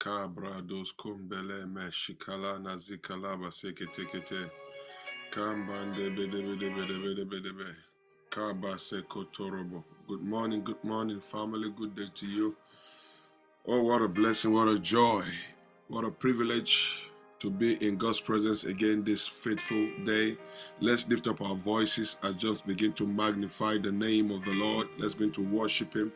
Kumbele me tekete. Kambande be. Kaba seko torobo. Good morning, good morning, family. Good day to you. Oh, what a blessing, what a joy, what a privilege to be in God's presence again this faithful day. Let's lift up our voices and just begin to magnify the name of the Lord. Let's begin to worship Him.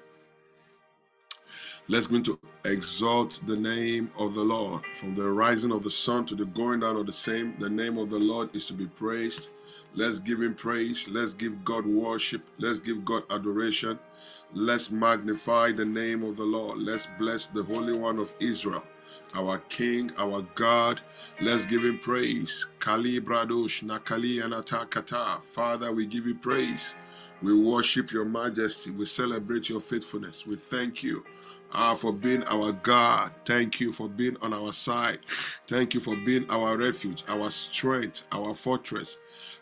Let's begin to exalt the name of the Lord. From the rising of the sun to the going down of the same, the name of the Lord is to be praised. Let's give him praise. Let's give God worship. Let's give God adoration. Let's magnify the name of the Lord. Let's bless the Holy One of Israel, our King, our God. Let's give him praise. Kali Bradosh, Nakali Anatakata. Father, we give you praise. We worship your majesty. We celebrate your faithfulness. We thank you uh, for being our God. Thank you for being on our side. Thank you for being our refuge, our strength, our fortress,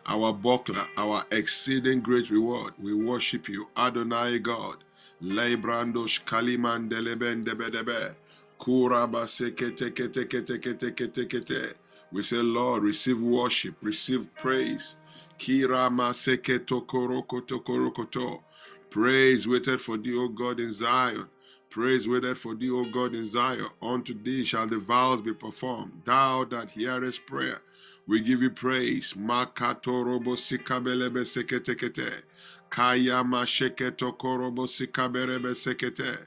our buckler, our exceeding great reward. We worship you, Adonai God. Lebrandosh Kaliman Delebendebedebe. Kuraba sekete kete kete kete kete kete. We say, Lord, receive worship, receive praise. Kirama seke tokoroko tokorokoto. Praise waited for thee, O God in Zion. Praise waited for thee, O God in Zion. Unto thee shall the vows be performed. Thou that hearest prayer, we give you praise. Makatorobo sikabelebe seketekete. Kayama sheketo korobo sikaberebe sekete.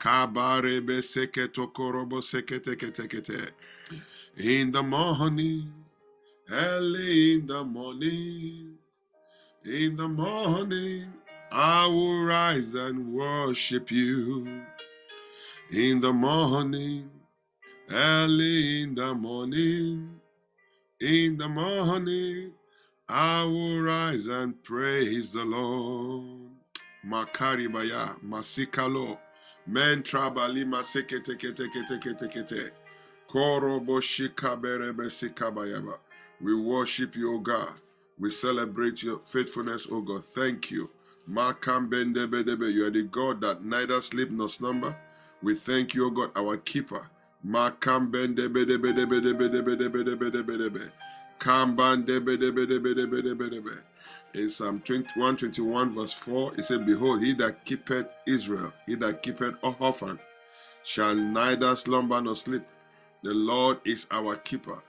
Kabarebe seketo korobo seketekete. In the morning, early in the morning, in the morning, I will rise and worship you. In the morning, early in the morning, in the morning, I will rise and praise the Lord. Makaribaya, Masikalo, Mentrabali Masekete Kete Kete Kete Kete. Sikabayaba. We worship you, O God. We celebrate your faithfulness, O God. Thank you. You are the God that neither sleep nor slumber. We thank you, O God, our keeper. In Psalm 121, verse 4, it said, Behold, he that keepeth Israel, he that keepeth orphan, shall neither slumber nor sleep. The Lord is our keeper.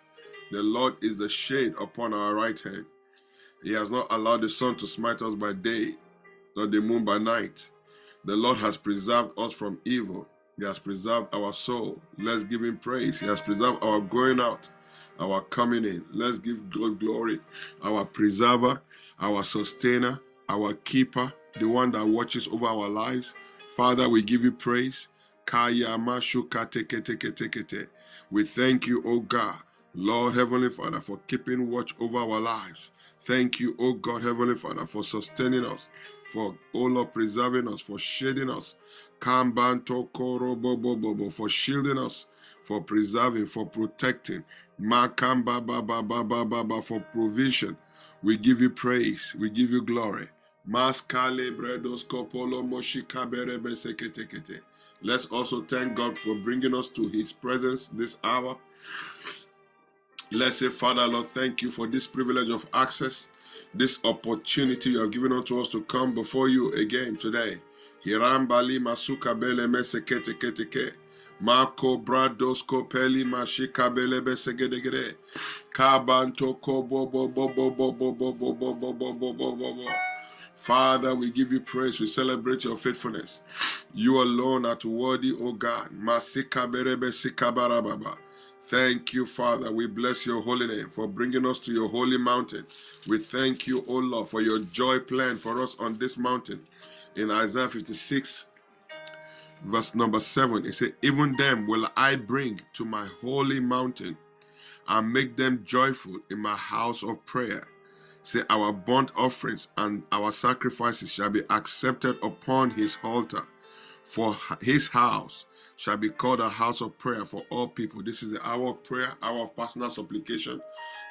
The Lord is the shade upon our right hand. He has not allowed the sun to smite us by day, nor the moon by night. The Lord has preserved us from evil. He has preserved our soul. Let's give him praise. He has preserved our going out, our coming in. Let's give God glory. Our preserver, our sustainer, our keeper, the one that watches over our lives. Father, we give you praise. We thank you, O God, Lord Heavenly Father, for keeping watch over our lives. Thank you, O God, Heavenly Father, for sustaining us, for, O Lord, preserving us, for shading us. For shielding us, for preserving, for protecting. For provision. We give you praise, we give you glory. Let's also thank God for bringing us to His presence this hour. Say, Father, Lord, thank you for this privilege of access, this opportunity you have given unto us to come before you again today. Hirambali masuka bele mesekete keteke. Mako brados kopeli mashika bele besegedegede. Kabanto kobo bo bo bo bo bo bo bo bo bo bo bo bo bo bo. Father, we give you praise. We celebrate your faithfulness. You alone are worthy, O God. Masika berebe sikabarababa. Thank you, Father. We bless your holy name for bringing us to your holy mountain. We thank you, O Lord, for your joy plan for us on this mountain. In Isaiah 56, verse number 7, it says, Even them will I bring to my holy mountain and make them joyful in my house of prayer. Say, Our burnt offerings and our sacrifices shall be accepted upon his altar. For his house shall be called a house of prayer for all people. This is the hour of prayer, hour of personal supplication.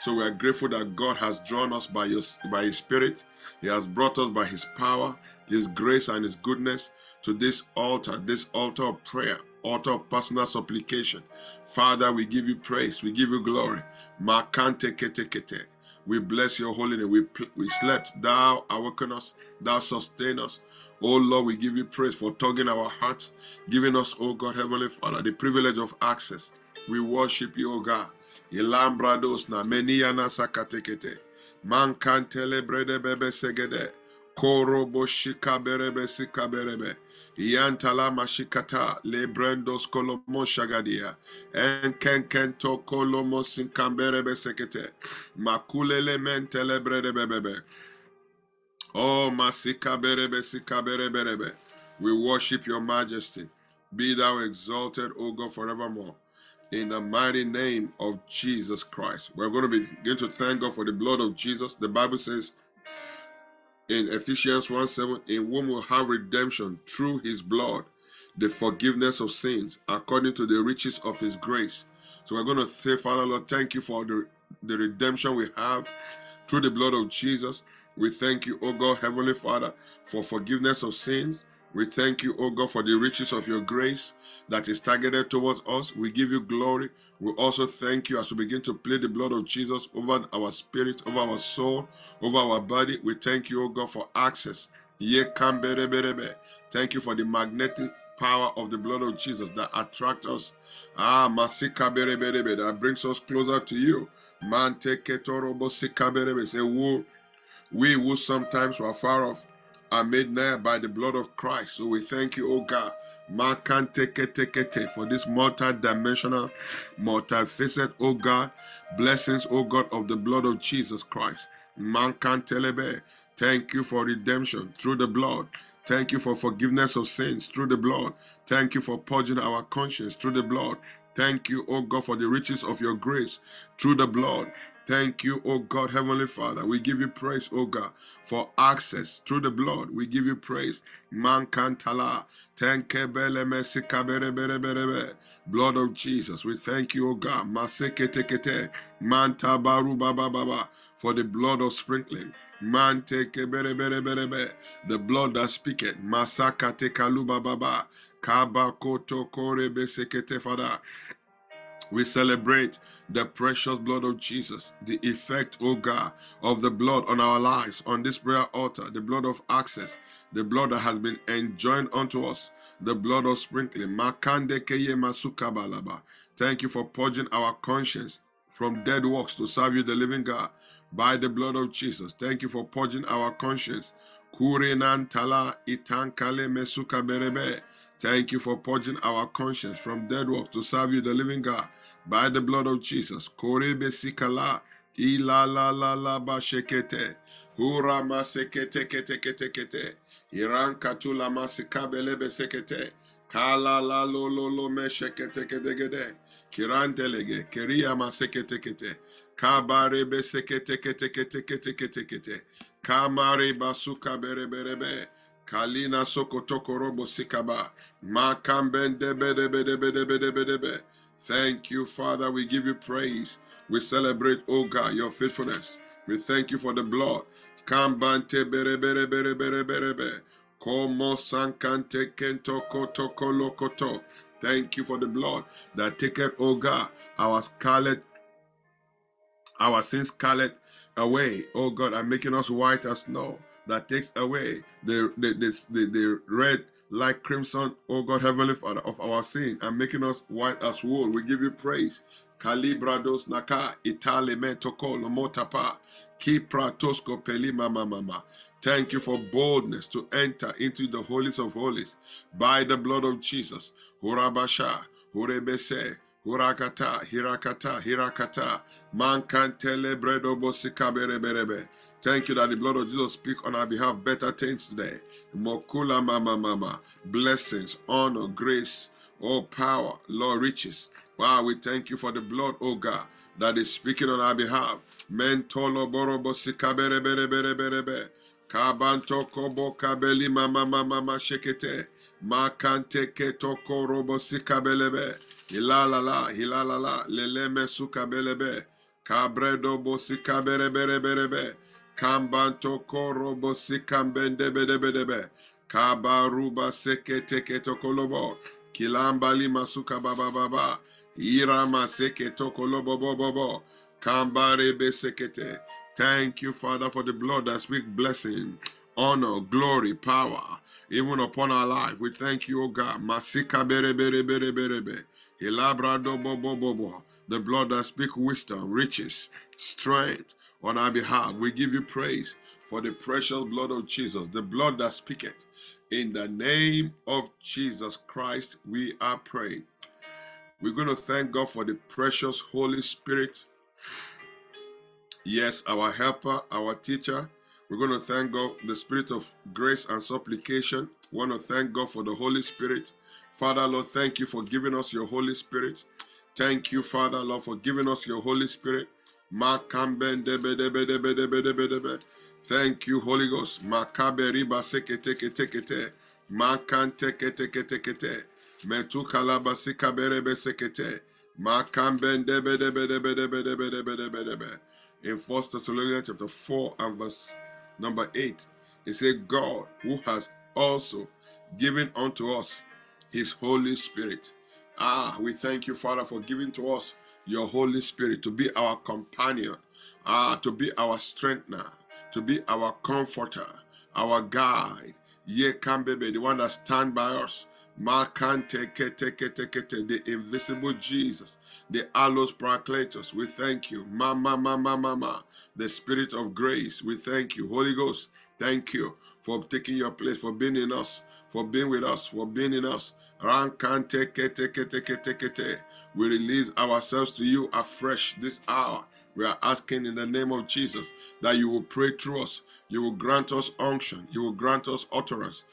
So we are grateful that God has drawn us by, your, by His Spirit. He has brought us by His power, His grace, and His goodness to this altar, this altar of prayer, altar of personal supplication. Father, we give you praise, we give you glory. Makante kete kete. We bless your holy name. We, we slept. Thou awaken us. Thou sustain us. Oh Lord, we give you praise for tugging our hearts, giving us, oh God, Heavenly Father, the privilege of access. We worship you, O God. Ilambrados na meniana sakatekete. Mankantele brede bebe segede. Korobo shikaberebe sikaberebe. Yantala mashikata le brendos kolomo shagadia. En ken kento kolomo sinkamberebe sekete. Makulele mentele brede bebebe. Oh masikaberebe sikaberebe. We worship your majesty. Be thou exalted, O God, forevermore in the mighty name of Jesus Christ. We're going to begin to thank God for the blood of Jesus. The Bible says in Ephesians 1 7, in whom we have redemption through his blood, the forgiveness of sins, according to the riches of his grace. So we're going to say, Father Lord, thank you for the, the redemption we have through the blood of Jesus. We thank you, O God, Heavenly Father, for forgiveness of sins. We thank you, O God, for the riches of your grace that is targeted towards us. We give you glory. We also thank you as we begin to play the blood of Jesus over our spirit, over our soul, over our body. We thank you, O God, for access. Thank you for the magnetic power of the blood of Jesus that attracts us. Ah, masika that brings us closer to you. Man take ketorobo. Say, we who sometimes were far off are made nigh by the blood of Christ. So we thank you, O God, for this multi-dimensional, multi-facet, O God, blessings, O God, of the blood of Jesus Christ. Thank you for redemption through the blood. Thank you for forgiveness of sins through the blood. Thank you for purging our conscience through the blood. Thank you, O God, for the riches of your grace through the blood. Thank you, O God, Heavenly Father. We give you praise, O God, for access through the blood. We give you praise. Mankantala. Blood of Jesus. We thank you, O God. Maseketekete. Mantabaru baba baba. For the blood of sprinkling. The blood that speaketh. Masakate kaluba baba. Kabakoto kore besekete fada. We celebrate the precious blood of Jesus, the effect, O God, of the blood on our lives on this prayer altar, the blood of access, the blood that has been enjoined unto us, the blood of sprinkling. Thank you for purging our conscience from dead works to serve you, the living God, by the blood of Jesus. Thank you for purging our conscience. Berebe. Thank you for purging our conscience from dead works to serve you, the living God, by the blood of Jesus. Korebe sikala, ila la la la ba shekete, hura kete kete kete, iran katula sekete, kala la lo lo lo me shekete kete kete, be sekete kete kete kete kete kete, kamare basuka. Kalina sokotoko robo sikaba. Makambendebedebedebedebedebe. Thank you, Father. We give you praise. We celebrate, oh God, your faithfulness. We thank you for the blood. Kambante bere. Como sankante kento koto kolokoto. Thank you for the blood that taketh, oh God, our scarlet, our sins scarlet away, oh God, and making us white as snow that takes away the, the, the, the, the red like crimson, O God, Heavenly Father, of our sin and making us white as wool. We give you praise. Kalibrados naka itale metoko lomotapa kipratosko peli mama mama. Thank you for boldness to enter into the holies of holies by the blood of Jesus. Hurabasha, hurebese, Hurakata, Hirakata, Hirakata, Mankantele Bredo Bosikaberebe. Thank you that the blood of Jesus speak on our behalf better things today. Mokula Mama Mama. Blessings, honor, grace, oh power, Lord riches. Wow, we thank you for the blood, oh God, that is speaking on our behalf. Mentolo Borobo Sikaberebe. Kabanto kobo kabeli mama mama mama shekete. Makante ketoko robo sikabelebe. Hilalala, hilalala, leleme sukabelebe, kabredo bosika bere bere bere be, kambanto koro bosika bende bede bede be, Kabaruba seke teke tokolobo. Kilambali masuka baba baba. Irama seke tokolobo bobo bo. Kambarebe sekete. Thank you, Father, for the blood that speaks blessing, honor, glory, power, even upon our life. We thank you, O God. Masika bere bere bere bere bere. The blood that speaks wisdom, riches, strength on our behalf. We give you praise for the precious blood of Jesus, the blood that speaketh. In the name of Jesus Christ, we are praying. We're going to thank God for the precious Holy Spirit. Yes, our helper, our teacher. We're going to thank God, the spirit of grace and supplication. We want to thank God for the Holy Spirit. Father, Lord, thank you for giving us your Holy Spirit. Thank you, Father, Lord, for giving us your Holy Spirit. Thank you, Holy Ghost. In 1 Thessalonians chapter 4 and verse number 8, it says, God who has also given unto us his Holy Spirit. Ah, we thank you, Father, for giving to us your Holy Spirit to be our companion, ah, to be our strengthener, to be our comforter, our guide. Ye can be the one that stand by us. The invisible Jesus, the Allos Paracletus, we thank you. Mama, mama, mama, the Spirit of grace, we thank you. Holy Ghost, thank you for taking your place, for being in us, for being with us, for being in us. We release ourselves to you afresh this hour. We are asking in the name of Jesus that you will pray through us. You will grant us unction. You will grant us utterance.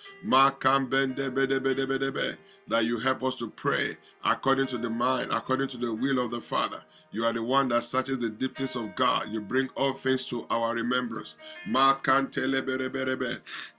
That you help us to pray according to the mind, according to the will of the Father. You are the one that searches the deepness of God. You bring all things to our remembrance.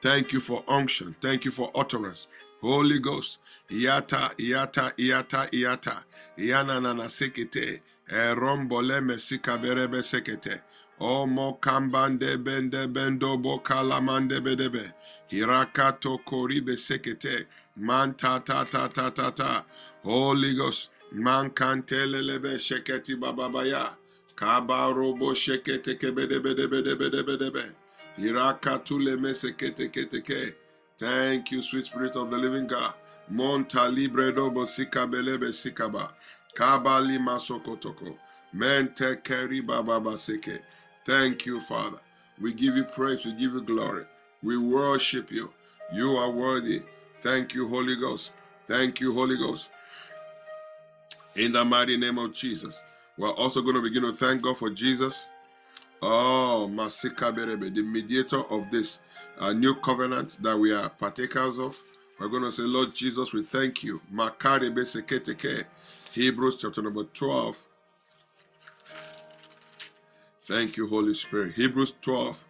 Thank you for unction. Thank you for utterance. Holy Ghost, iata, iata, iata, iata, iana nana sekete, erombole mesika berebe sekete, omo kambande bende bendo bokalamande bedebe, hirakato koribe sekete, man ta ta ta ta ta. Ta, Holy Ghost, man kantelelebe sheketi bababaya, kaba robo shekete kebede bede bede bede bede bede, hirakatule mesekete kete ke, Thank you, sweet spirit of the living God. Monta libre dobo sika belebe sikaba. Kabali masokotoko. Mente keri baba. Thank you, Father. We give you praise. We give you glory. We worship you. You are worthy. Thank you, Holy Ghost. Thank you, Holy Ghost. In the mighty name of Jesus. We're also going to begin to thank God for Jesus Oh, Masika Berebe, the mediator of this uh, new covenant that we are partakers of. We're going to say, Lord Jesus, we thank you. Makarebe Hebrews chapter number 12. Thank you, Holy Spirit. Hebrews 12,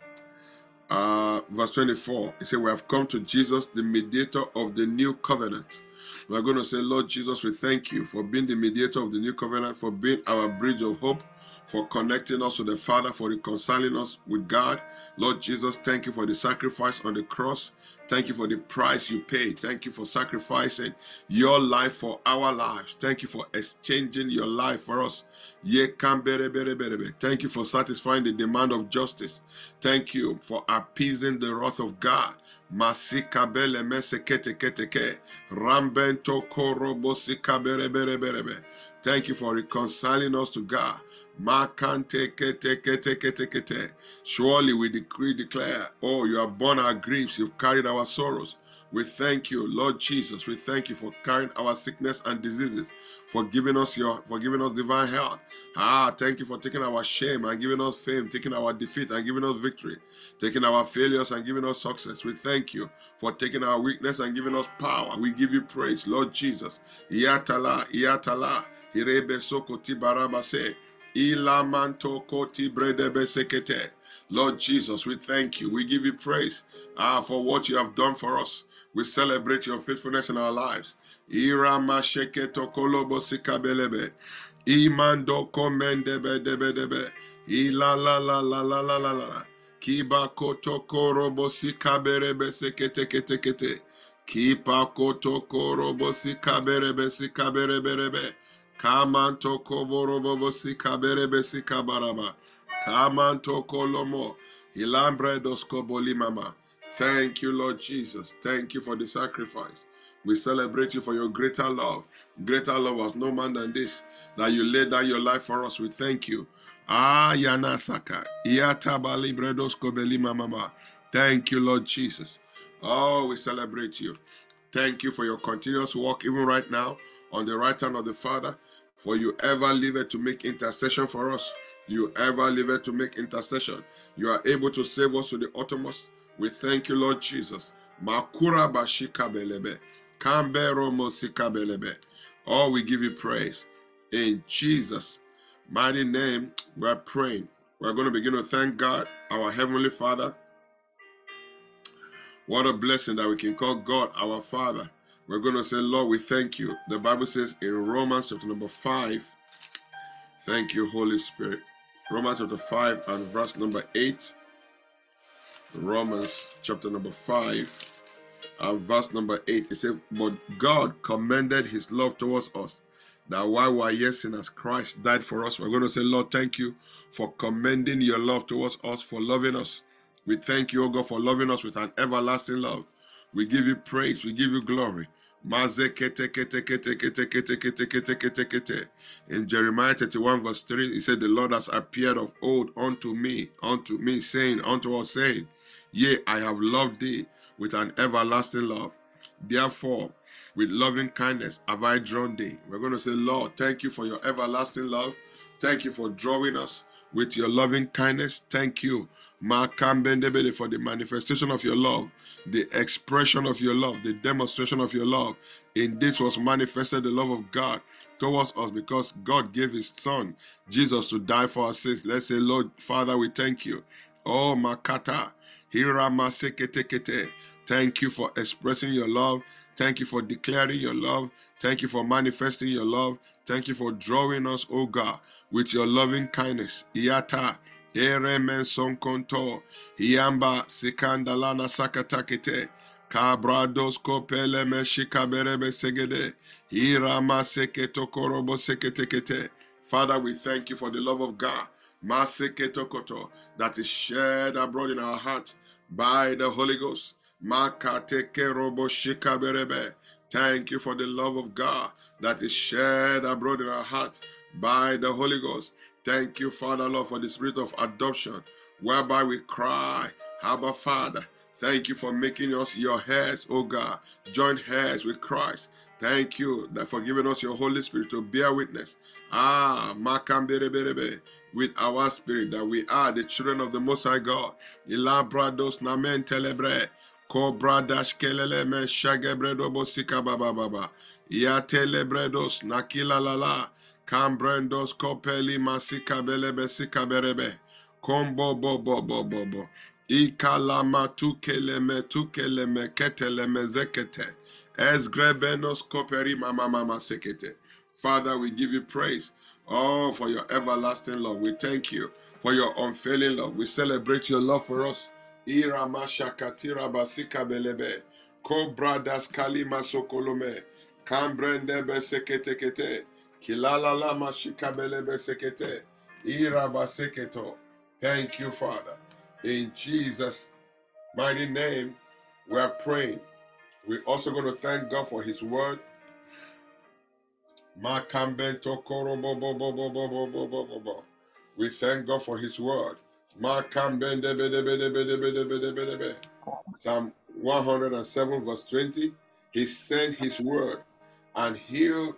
uh, verse 24. It says, We have come to Jesus, the mediator of the new covenant. We're going to say, Lord Jesus, we thank you for being the mediator of the new covenant, for being our bridge of hope for connecting us to the Father, for reconciling us with God. Lord Jesus, thank you for the sacrifice on the cross. Thank you for the price you paid. Thank you for sacrificing your life for our lives. Thank you for exchanging your life for us. Thank you for satisfying the demand of justice. Thank you for appeasing the wrath of God. Thank you for reconciling us to God. Surely we decree, declare, oh, you have borne our griefs, you've carried our sorrows. We thank you, Lord Jesus. We thank you for carrying our sickness and diseases, for giving us your, for giving us divine health. Ah, thank you for taking our shame and giving us fame, taking our defeat and giving us victory, taking our failures and giving us success. We thank you for taking our weakness and giving us power. We give you praise, Lord Jesus. Barabase. Lord Jesus, we thank you. We give you praise ah, for what you have done for us. We celebrate your faithfulness in our lives. Imando komendebe debe debe. Ila la la la la la la la. Kiba sekete kete kete. Kipa. Kamanto koborobo sikaberebe sikabaraba. Kamanto kolomo. Ilambre doskoboli mama. Thank you, Lord Jesus. Thank you for the sacrifice. We celebrate you for your greater love. Greater love was no man than this, that you laid down your life for us. We thank you. Ah, Yana Saka. Iatabali Bredos Kobeli Mama. Thank you, Lord Jesus. Oh, we celebrate you. Thank you for your continuous work, even right now, on the right hand of the Father. For you ever live to make intercession for us. You ever live to make intercession. You are able to save us to the uttermost. We thank you, Lord Jesus. Makura bashika belebe. Kambero mosika belebe. Oh, we give you praise. In Jesus' mighty name, we're praying. We're going to begin to thank God, our Heavenly Father. What a blessing that we can call God our Father. We're going to say, Lord, we thank you. The Bible says in Romans chapter number 5, thank you, Holy Spirit. Romans chapter 5 and verse number 8. Romans chapter number 5 and verse number 8. It says, But God commended his love towards us that while we are yet sinners, Christ died for us. We're going to say, Lord, thank you for commending your love towards us, for loving us. We thank you, O God, for loving us with an everlasting love. We give you praise, we give you glory. In Jeremiah 31, verse 3, he said, The Lord has appeared of old unto me, unto me, saying, unto us, saying, Yea, I have loved thee with an everlasting love. Therefore, with loving kindness have I drawn thee. We're going to say, Lord, thank you for your everlasting love. Thank you for drawing us with your loving kindness. Thank you, for the manifestation of your love, the expression of your love, the demonstration of your love. In this was manifested the love of God towards us because God gave his son, Jesus, to die for our sins. Let's say, Lord, Father, we thank you. Oh, Makata, Hirama Seketekete. Thank you for expressing your love. Thank you for declaring your love. Thank you for manifesting your love. Thank you for drawing us, O God, with your loving kindness. Iata, Eremen Sonkonto, Iamba, Sikandalana Sakatakete, Kopele Meshikaberebe Segede, Irama Seketo Korobo Seketekete. Father, we thank you for the love of God. That is shared abroad in our hearts by the Holy Ghost. Makateke Robo Shikaberebe. Thank you for the love of God that is shared abroad in our heart by the Holy Ghost. Thank you, Father, Lord, for the spirit of adoption, whereby we cry, Abba, Father. Thank you for making us your heirs, O God, joint heirs with Christ. Thank you that for giving us your Holy Spirit to bear witness. Ah, makamberebe, with our spirit that we are the children of the Most High God. Ilabrados namen telebre. Cobra dash kelele me shagebredo bosika baba baba. Ya telebredos nakila lala. Cambrendos copeli masika bele besika berebe. Combo bo bo bo bo bo. Ikalama tukeleme tukeleme keteleme zekete. Esgrebenos koperi mama mama sekete. Father, we give you praise. Oh, for your everlasting love. We thank you for your unfailing love. We celebrate your love for us. Iramasha basika belebe. Kobradas kalima sokolome. Kambrende besekete kete. Sekete. Thank you, Father. In Jesus' mighty name, we are praying. We're also going to thank God for His word. We thank God for His word. Psalm 107, verse 20. He sent his word and healed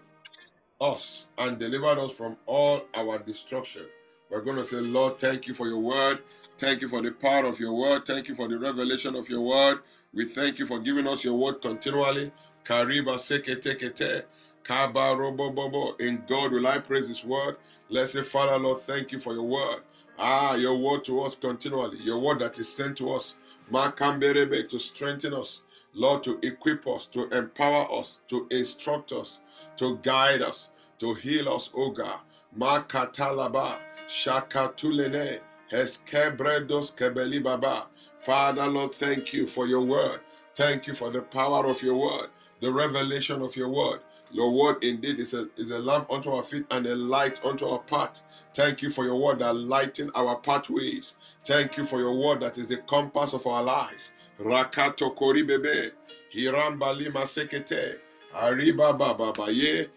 us and delivered us from all our destruction. We're going to say, Lord, thank you for your word. Thank you for the power of your word. Thank you for the revelation of your word. We thank you for giving us your word continually. Kariba sekete Kaba robo bobo. In God will I praise his word. Let's say, Father, Lord, thank you for your word. Ah, your word to us continually, your word that is sent to us, Makamberebe, to strengthen us, Lord, to equip us, to empower us, to instruct us, to guide us, to heal us, O God. Makatalaba, Shakatulene, Heskebredos kebeli baba. Father, Lord, thank you for your word. Thank you for the power of your word, the revelation of your word. Your word indeed is a, is a lamp unto our feet and a light unto our path. Thank you for your word that lighten our pathways. Thank you for your word that is the compass of our lives. Rakato koribebe, hiramba lima sekete, ariba baba ye,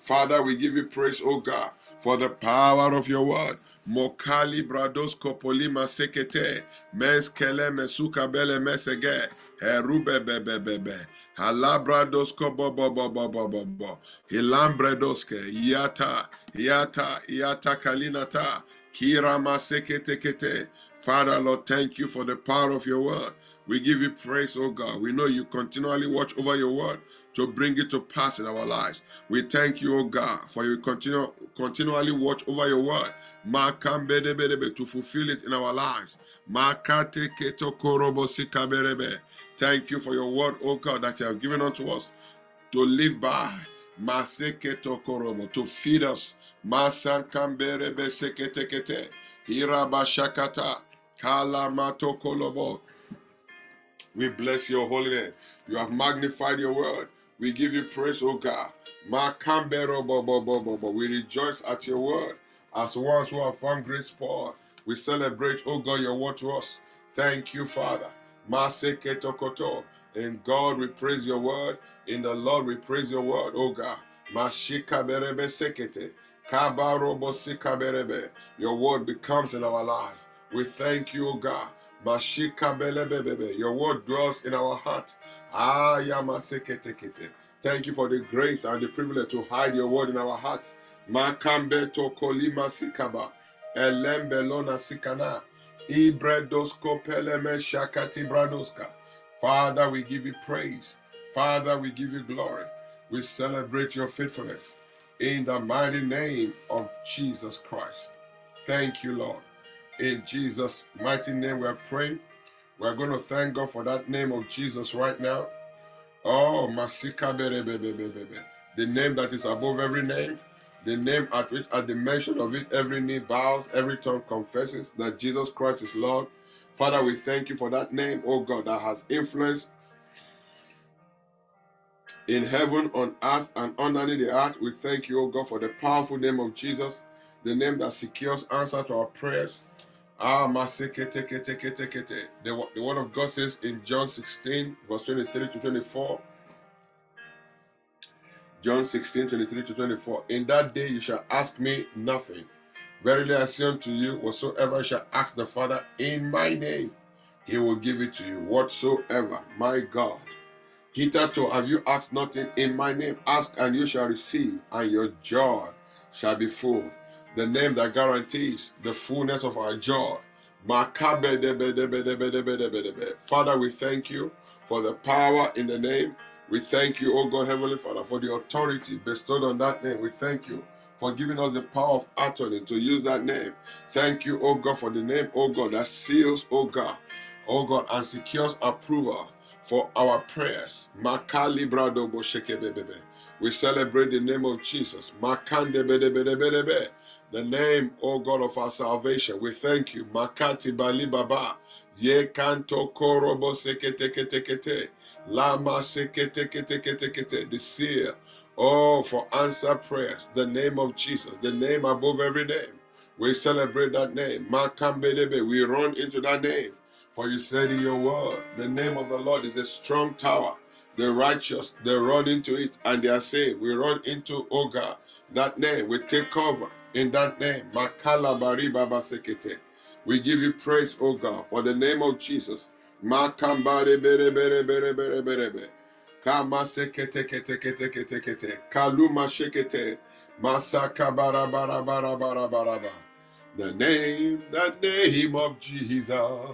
Father, we give you praise, O God, for the power of your word. Mokali brados kopolima sekete, meskele mesuka bele mesege, herube bebebebe, halabrados kobobobobobobo, hilambredoske, yata, yata, yata kalinata. Father, Lord, thank you for the power of your word. We give you praise, oh God. We know you continually watch over your word to bring it to pass in our lives. We thank you, oh God, for you continue continually watch over your word to fulfill it in our lives. Thank you for your word, oh God, that you have given unto us to live by. To feed us. Masankamberebe seketekete. Hirabashakata. Kalamatokolobo. We bless your holy name. You have magnified your word. We give you praise, O God. We rejoice at your word as ones who have found grace for. We celebrate, O God, your word to us. Thank you, Father. In God we praise your word. In the Lord we praise your word, O God. Your word becomes in our lives. We thank you, O God. Your word dwells in our heart. Thank you for the grace and the privilege to hide your word in our hearts. Shakati bradoska. Father, we give you praise. Father, we give you glory. We celebrate your faithfulness in the mighty name of Jesus Christ. Thank you, Lord. In Jesus' mighty name, we are praying. We're going to thank God for that name of Jesus right now. Oh, The name that is above every name. The name at which, at the mention of it, every knee bows, every tongue confesses that Jesus Christ is Lord. Father, we thank you for that name, oh God, that has influence in heaven, on earth, and underneath the earth. We thank you, oh God, for the powerful name of Jesus, the name that secures answer to our prayers. Ah, the, the word of God says in John 16, verse 23 to 24. John 16, 23 to 24. In that day you shall ask me nothing. Verily I say unto you, whatsoever you shall ask the Father in my name, he will give it to you. Whatsoever, my God. Hitherto have you asked nothing in my name. Ask and you shall receive, and your joy shall be full the name that guarantees the fullness of our joy. Father, we thank you for the power in the name. We thank you, O God, Heavenly Father, for the authority bestowed on that name. We thank you for giving us the power of attorney to use that name. Thank you, O God, for the name, O God, that seals, O God, O God, and secures approval for our prayers. We celebrate the name of Jesus the name, O God of our salvation. We thank you. Makati Bali Baba. Ye kanto korobo seketeketekete. Lama seketeketekete. The seal. Oh, for answer prayers. The name of Jesus. The name above every name. We celebrate that name. Makambelebe. We run into that name. For you said in your word, the name of the Lord is a strong tower. The righteous, they run into it and they are saved. We run into, oh God, that name. We take cover in that name. Makala Bariba Basekete. We give you praise, O God, for the name of Jesus. Makambare bere bere bere bere bere bere. Kama sekete kete kete kete kete. Kaluma shekete. Masaka bara bara bara bara bara. The name, the name of Jesus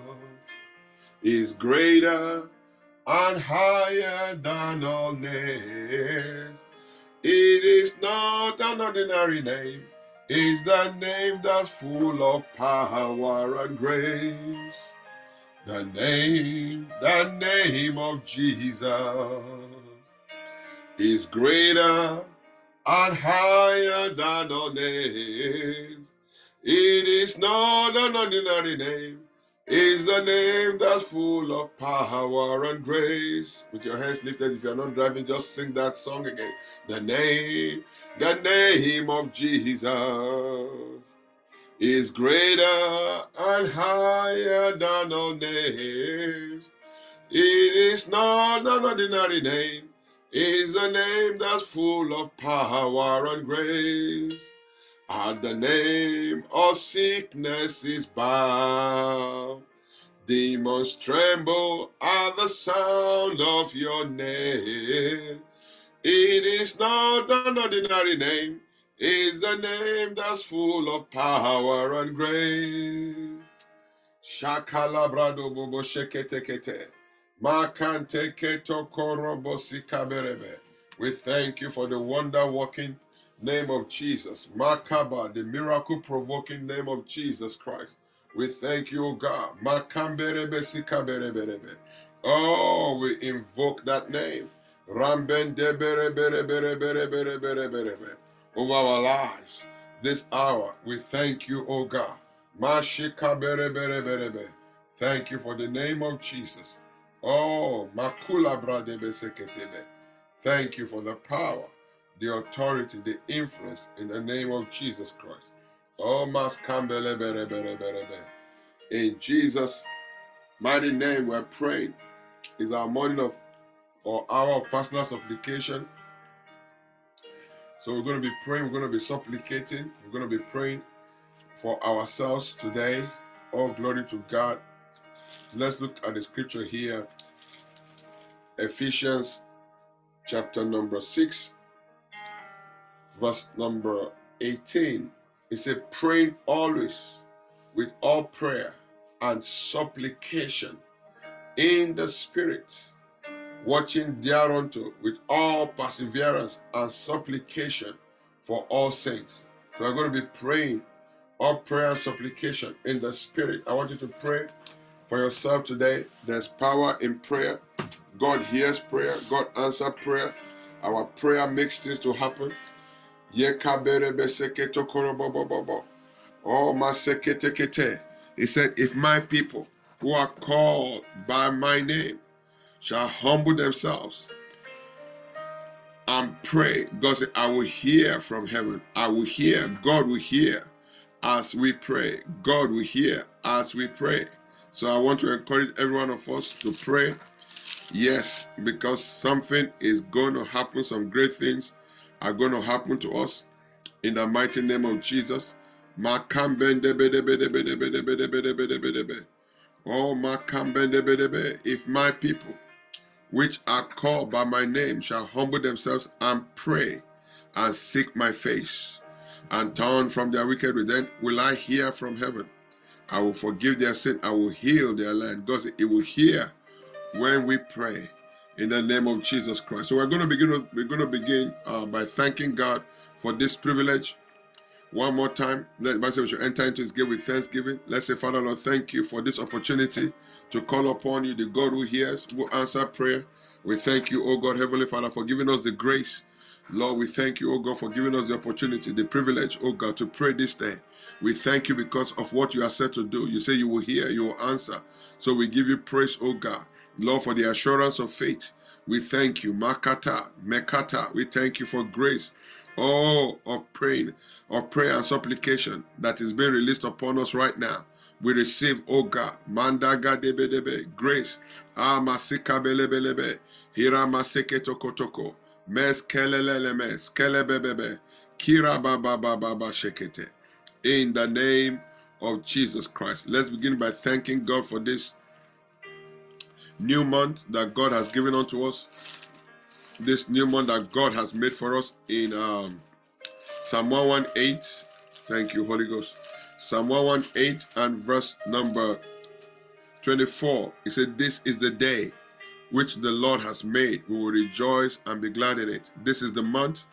is greater and higher than all names. It is not an ordinary name is the name that's full of power and grace. The name, the name of Jesus is greater and higher than all names. It is not an ordinary name. It's the name that's full of power and grace. With your hands lifted, if you're not driving, just sing that song again. The name, the name of Jesus is greater and higher than all names. It is not an ordinary name. It's a name that's full of power and grace. At the name of sickness is bound. Demons tremble at the sound of your name. It is not an ordinary name, it's the name that's full of power and grace. Shakala brado bobo shekete kete. Makante keto korobo sikaberebe. We thank you for the wonder working name of Jesus. Makaba, the miracle provoking name of Jesus Christ. We thank you, O God. Oh, we invoke that name. Over our lives this hour, we thank you, O God. Thank you for the name of Jesus. Oh, Makula Thank you for the power the authority, the influence in the name of Jesus Christ. Oh, In Jesus' mighty name, we're praying. Is our morning of or hour of personal supplication. So we're going to be praying, we're going to be supplicating, we're going to be praying for ourselves today. All glory to God. Let's look at the scripture here. Ephesians chapter number 6, verse number 18. It said, praying always with all prayer and supplication in the Spirit, watching thereunto with all perseverance and supplication for all saints. We are going to be praying all prayer and supplication in the Spirit. I want you to pray for yourself today. There's power in prayer. God hears prayer, God answers prayer. Our prayer makes things to happen. Oh, maseketekete. He said, If my people who are called by my name shall humble themselves and pray, God said, I will hear from heaven. I will hear. God will hear as we pray. God will hear as we pray. So I want to encourage every one of us to pray. Yes, because something is going to happen, some great things are going to happen to us in the mighty name of Jesus. Oh, if my people, which are called by my name, shall humble themselves and pray and seek my face and turn from their wicked way, then will I hear from heaven. I will forgive their sin. I will heal their land. God It will hear when we pray in the name of Jesus Christ. So we're going to begin. We're going to begin uh, by thanking God for this privilege. One more time, let us say we should enter into His gate with thanksgiving. Let's say, Father Lord, thank you for this opportunity to call upon you, the God who hears, who answer prayer. We thank you, O God, Heavenly Father, for giving us the grace Lord, we thank you, oh God, for giving us the opportunity, the privilege, oh God, to pray this day. We thank you because of what you are set to do. You say you will hear, you will answer. So we give you praise, oh God, Lord, for the assurance of faith. We thank you, Makata, Mekata. We thank you for grace. Oh, of praying, of prayer and supplication that is being released upon us right now. We receive, oh God, Mandaga debe debe, grace. Ah, masika belebelebe, hira. Shekete. In the name of Jesus Christ. Let's begin by thanking God for this new month that God has given unto us. This new month that God has made for us in um, Psalm 118. Thank you, Holy Ghost. Psalm 118 and verse number 24. He said, This is the day which the Lord has made. We will rejoice and be glad in it. This is the month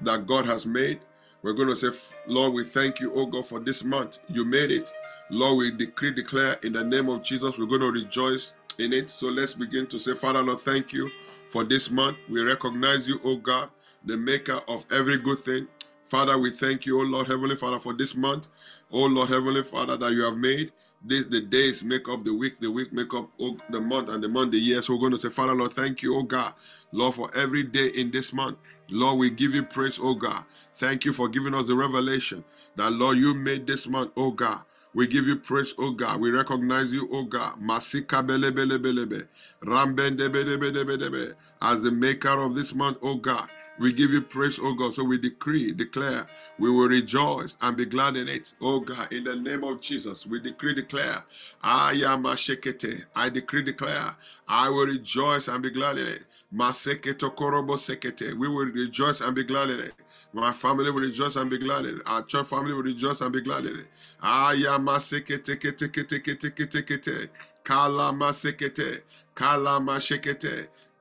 that God has made. We're going to say, Lord, we thank you, oh God, for this month. You made it. Lord, we decree, declare in the name of Jesus, we're going to rejoice in it. So let's begin to say, Father, Lord, thank you for this month. We recognize you, oh God, the maker of every good thing. Father, we thank you, O Lord Heavenly Father, for this month. O Lord Heavenly Father, that you have made. This the days make up the week, the week make up oh, the month, and the month the year. So we're going to say, Father, Lord, thank you, oh God, Lord, for every day in this month. Lord, we give you praise, oh God. Thank you for giving us the revelation that, Lord, you made this month, oh God. We give you praise, oh God. We recognize you, oh God. Masika bele bele bele be. Rambende bele bele bele be. As the maker of this month, oh God. We give you praise, oh God. So we decree, declare, we will rejoice and be glad in it, oh God. In the name of Jesus, we decree, declare, I am a shekete. I decree, declare, I will rejoice and be glad in it. Maseketo korobo sekete. We will rejoice and be glad in it. My family will rejoice and be glad in it. Our church family will rejoice and be glad in it. I am a sekete kete kete kete kete.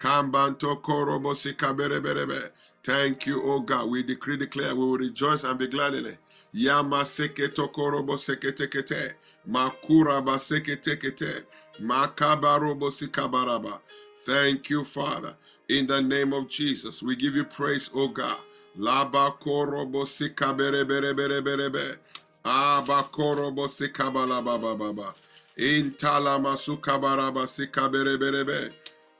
Kambanto korobo sikabereberebe. Thank you, O God. We decree, declare, we will rejoice and be glad in it. Yama seketo korobo seketekete. Makura baseketekete. Makabarobo sikabaraba. Thank you, Father. In the name of Jesus, we give you praise, O God. Laba korobo sikaberebereberebe. Aba korobo sikabalababa. Intala masukabaraba sikabereberebe.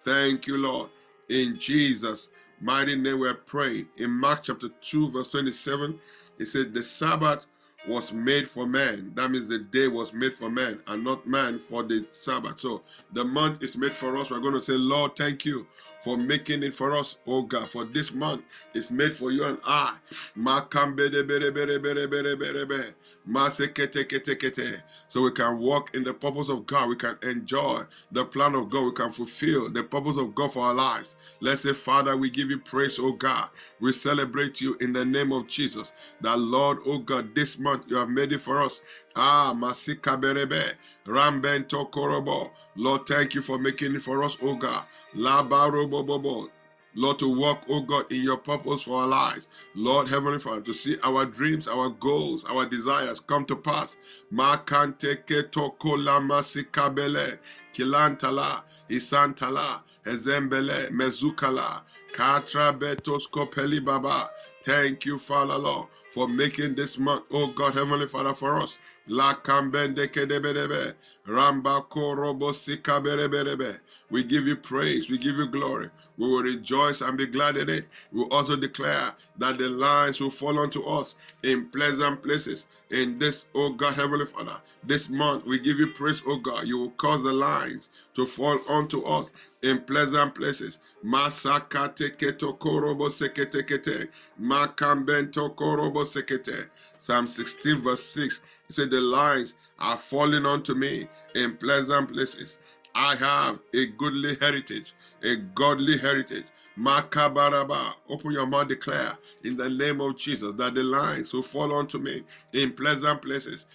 Thank you, Lord. In Jesus' mighty name, we're praying. In Mark chapter 2, verse 27, it said, The Sabbath was made for man. That means the day was made for man and not man for the Sabbath. So the month is made for us. We're going to say, Lord, thank you for making it for us, oh God. For this month is made for you and I. So we can walk in the purpose of God. We can enjoy the plan of God. We can fulfill the purpose of God for our lives. Let's say, Father, we give you praise, oh God. We celebrate you in the name of Jesus. That Lord, oh God, this month you have made it for us. Ah, Masika Berebe, Rambento Korobo. Lord, thank you for making it for us, oh God. Lord, to walk, oh God, in your purpose for our lives. Lord, Heavenly Father, to see our dreams, our goals, our desires come to pass. Kilantala, isantala, ezembele, mezukala, katra betoskopeli baba. Thank you, Father Lord, for making this month, oh God, Heavenly Father, for us. La kambende kedebedebe, ramba. We give you praise, we give you glory. We will rejoice and be glad in it. We also declare that the lines will fall unto us in pleasant places. In this, oh God, Heavenly Father, this month we give you praise, oh God. You will cause the to fall unto us in pleasant places. Masakate keto korobo sekete kete. Makambento korobo sekete. Psalm 16 verse 6. He said, The lines are falling unto me in pleasant places. I have a goodly heritage, a godly heritage. Makabaraba. Open your mouth, declare in the name of Jesus that the lines will fall unto me in pleasant places.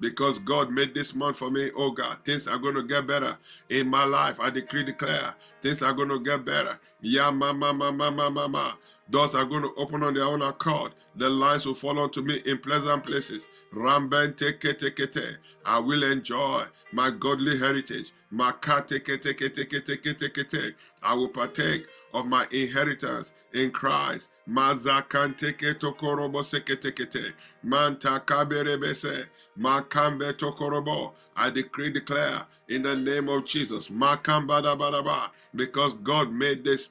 Because God made this month for me, oh God. Things are going to get better in my life. I decree, declare. Things are going to get better. Yeah, mama, mama, mama, mama. Doors are going to open on their own accord. The lines will fall onto me in pleasant places. Ramben teke teke te. I will enjoy my godly heritage. Makate teke teke teke teke te. I will partake of my inheritance in Christ. Mazakan teke tokorobo seke teke te. Manta kaberebese. Makambe tokorobo. I decree, declare in the name of Jesus. Makambada Because God made this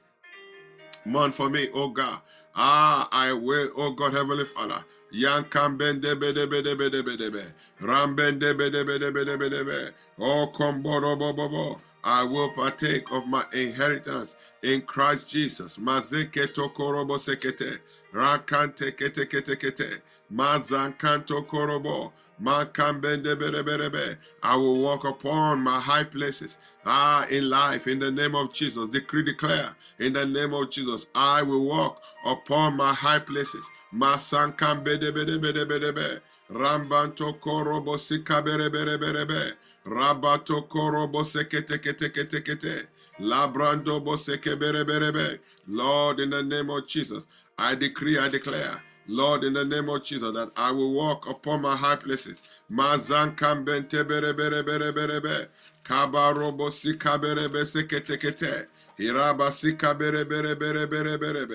month for me, oh God. Ah, I will, oh God, Heavenly Father. Yankam ben de be de be de be de be de be. Ram ben de be de be de be de be de be. Oh, come bo bo bo bo. I will partake of my inheritance in Christ Jesus. Mazeke tokorobo sekete. Rakante kete kete kete. Mazankanto korobo. Makambende bere bere be. I will walk upon my high places. Ah, in life, in the name of Jesus. Decree, declare, in the name of Jesus. I will walk upon my high places. Masankambe de bede bede bede be. Rambanto korobo sikabere bere bere be. Rabato korobo sekete kete kete kete. Labrando boseke bere bere be. Lord, in the name of Jesus, I decree, I declare, Lord, in the name of Jesus, that I will walk upon my high places. Mazan kambente bere bere bere bere bere. Kabarobo sika bere bere sekete kete. Hiraba sika bere bere bere bere bere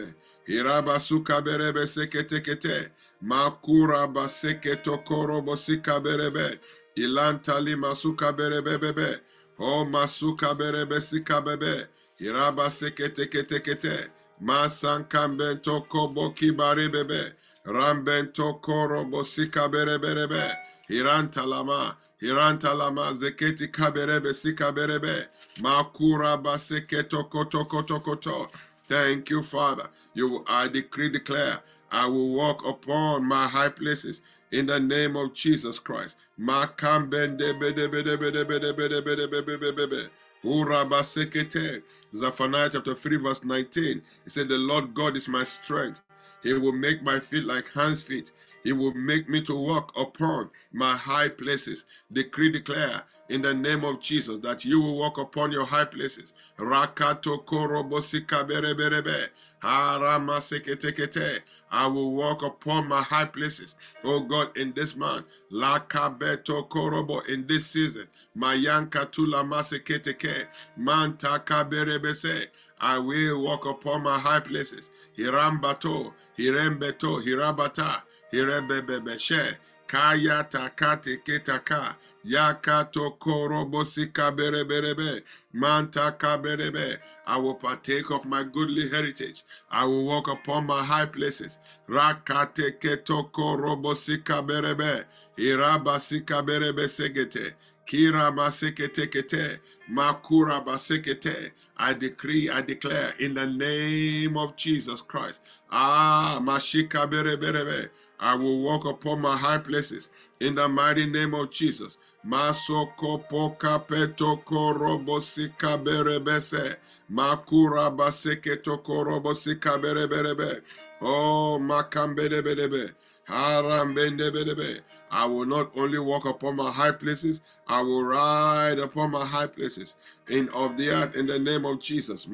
bere. Hiraba suka bere bere sekete kete. Makura baseke tokoro sika bere bere. Ilantali masuka bere bere bere. O masuka bere bere sika bebe. Hiraba sekete kete kete. Masan kambento kobo kibare bebe. Rambento koro zeketi kaberebe berebe. Makura baseke toko toko toko to. Thank you, Father. You, I decree, declare, I will walk upon my high places in the name of Jesus Christ. Zephaniah chapter 3, verse 19. He said, The Lord God is my strength. He will make my feet like hands' feet. He will make me to walk upon my high places. Decree, declare in the name of Jesus that you will walk upon your high places. I will walk upon my high places. Oh God, in this month. In this season. I will walk upon my high places. Hirambato, Hirembeto, Hirabata, Hirebebebeshe, Kaya takate ketaka, yakato korobosika bereberebe, manta kaberebe. I will partake of my goodly heritage. I will walk upon my high places. Rakate keto korobosika berebe, irabasika berebe segete. Kira basekete makura basekete. I decree, I declare in the name of Jesus Christ. Ah, I will walk upon my high places in the mighty name of Jesus. Masoko poka peto korobosika berebese. Makura baseke tokorobosika bereberebe. Oh, makambedebedebe. I will not only walk upon my high places, I will ride upon my high places in of the earth in the name of Jesus.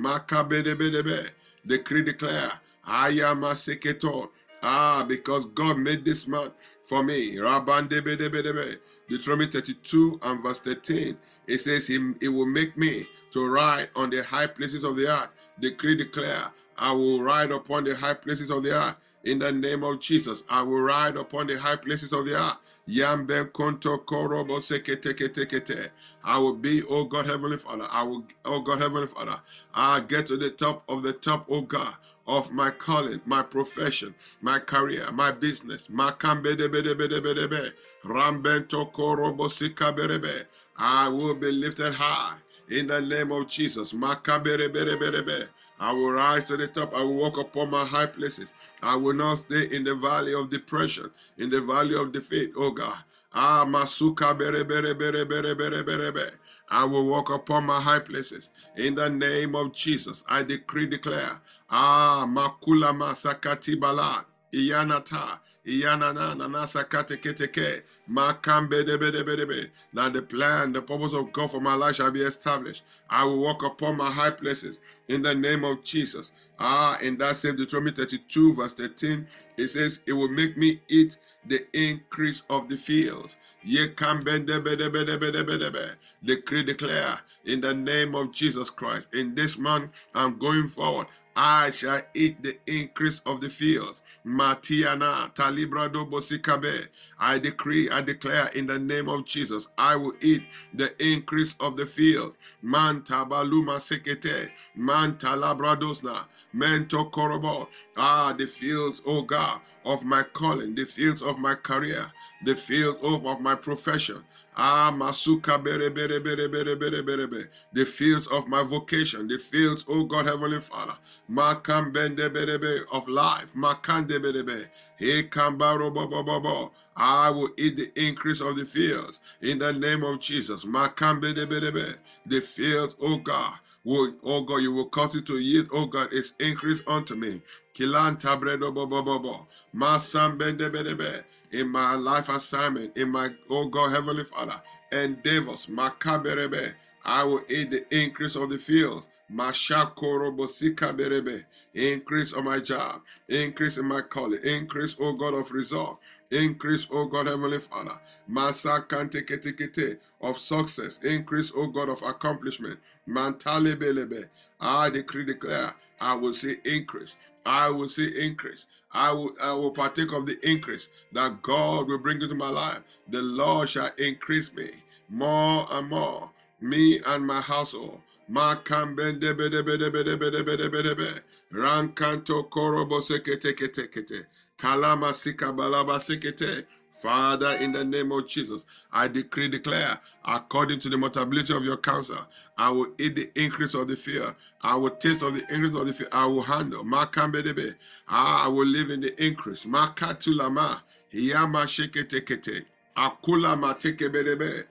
Decree, declare. I am a seketor. Ah, because God made this man for me. Deuteronomy 32 and verse 13. It says, he, he will make me to ride on the high places of the earth. Decree, declare. I will ride upon the high places of the earth. In the name of Jesus, I will ride upon the high places of the earth. Yamben konto korobo sekete I will be, oh God, Heavenly Father. I will, oh God, Heavenly Father. I get to the top of the top, oh God, of my calling, my profession, my career, my business. Rambento korobo sikaberebe. I will be lifted high in the name of Jesus. I will rise to the top. I will walk upon my high places. I will not stay in the valley of depression, in the valley of defeat, oh God. Ah, Masuka bere bere bere bere bere bere bere. I will walk upon my high places. In the name of Jesus, I decree, declare. Ah, Makula Masakati Balad. Iyanata, Iyanana, Nanasa Kateketeke, Makambe debe debe debe, that the plan, the purpose of God for my life shall be established. I will walk upon my high places in the name of Jesus. Ah, in that same Deuteronomy 32, verse 13, it says, It will make me eat the increase of the fields. Ye can decree, declare in the name of Jesus Christ. In this month, I'm going forward. I shall eat the increase of the fields. Matiana talibrado bosikabe. I decree, I declare in the name of Jesus, I will eat the increase of the fields. Man tabaluma sekete, man talabradosna, mento korobo. Ah, the fields, oh God, of my calling, the fields of my career, the fields of my profession. Ah, masuka bere bere bere bere bere bere bere. The fields of my vocation, the fields, oh God, Heavenly Father. Makam bende bere bere of life. Makande bere bere. He kambaro bo bo bo bo. I will eat the increase of the fields in the name of Jesus. The fields, oh God, will, oh God, you will cause it to yield, oh God, its increase unto me. Kilanta bredo bo bo bo bo. Masam bende bere bere. In my life assignment, in my, oh God, Heavenly Father, endeavors, makaberebe, I will eat the increase of the fields. Increase on my job, increase in my calling, increase, O God of resolve, increase, O God, Heavenly Father, of success, increase, O God of accomplishment, Mantale belebe. I decree, declare, I will see increase. I will see increase. I will, I will partake of the increase that God will bring into my life. The Lord shall increase me more and more me and my household. Rankanto korobo sekete kete kete. Kalama sika balaba sekete. Father, in the name of Jesus, I decree, declare, according to the multiplicity of your counsel, I will eat the increase of the fear. I will taste of the increase of the fear. I will handle. Makambedebe. Ah, I will live in the increase. Makatulama. Hiyama sheketekete. Akula matekebedebe.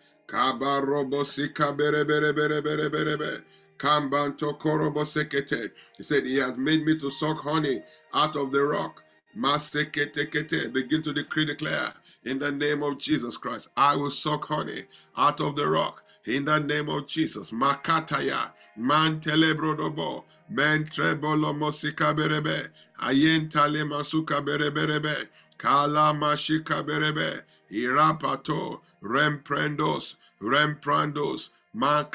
He said, He has made me to suck honey out of the rock. Begin to decree, declare in the name of Jesus Christ. I will suck honey out of the rock in the name of Jesus. Makataya, mantelebrodobo, mentrebolo mosika berebe, ayentale masuka berebe, kala mashika berebe, irapato, remprendos, remprandos, the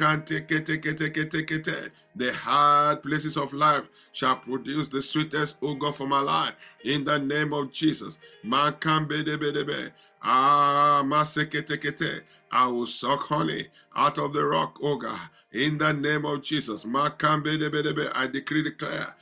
hard places of life shall produce the sweetest, O for my life. In the name of Jesus. Ah, I will suck honey out of the rock, O God. In the name of Jesus. I decree, declare.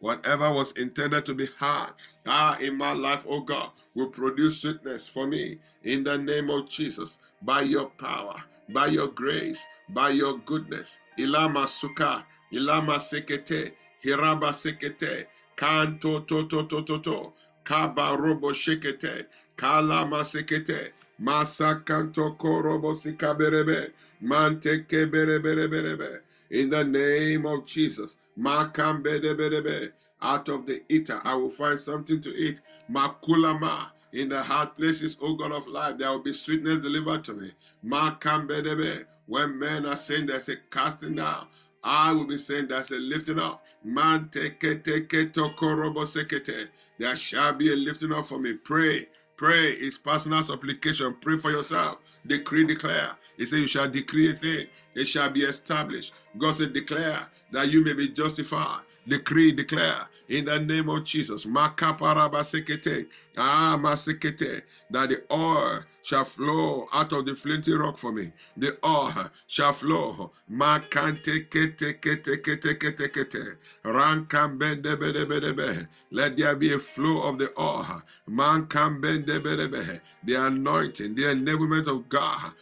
Whatever was intended to be hard ah, in my life, O God, will produce sweetness for me. In the name of Jesus. By your power, by your grace, by your goodness. Ilama suka, ilama sekete, hiraba sekete, kanto to to to to to. Shekete. Korobo sikaberebe. In the name of Jesus. Out of the eater, I will find something to eat. Makulama. In the hard places, O God of life, there will be sweetness delivered to me. When men are saying there's a casting down, I will be saying that's a lifting up. Man teke teke tokorobo sekete. There shall be a lifting up for me. Pray. Pray is personal supplication. Pray for yourself. Decree, declare. He said, You shall decree a thing, it shall be established. God said, Declare that you may be justified. Decree, declare in the name of Jesus. Ah. That the oil shall flow out of the flinty rock for me. The oil shall flow. Let there be a flow of the oil. Man can bende bede bede. The anointing, the enablement of God.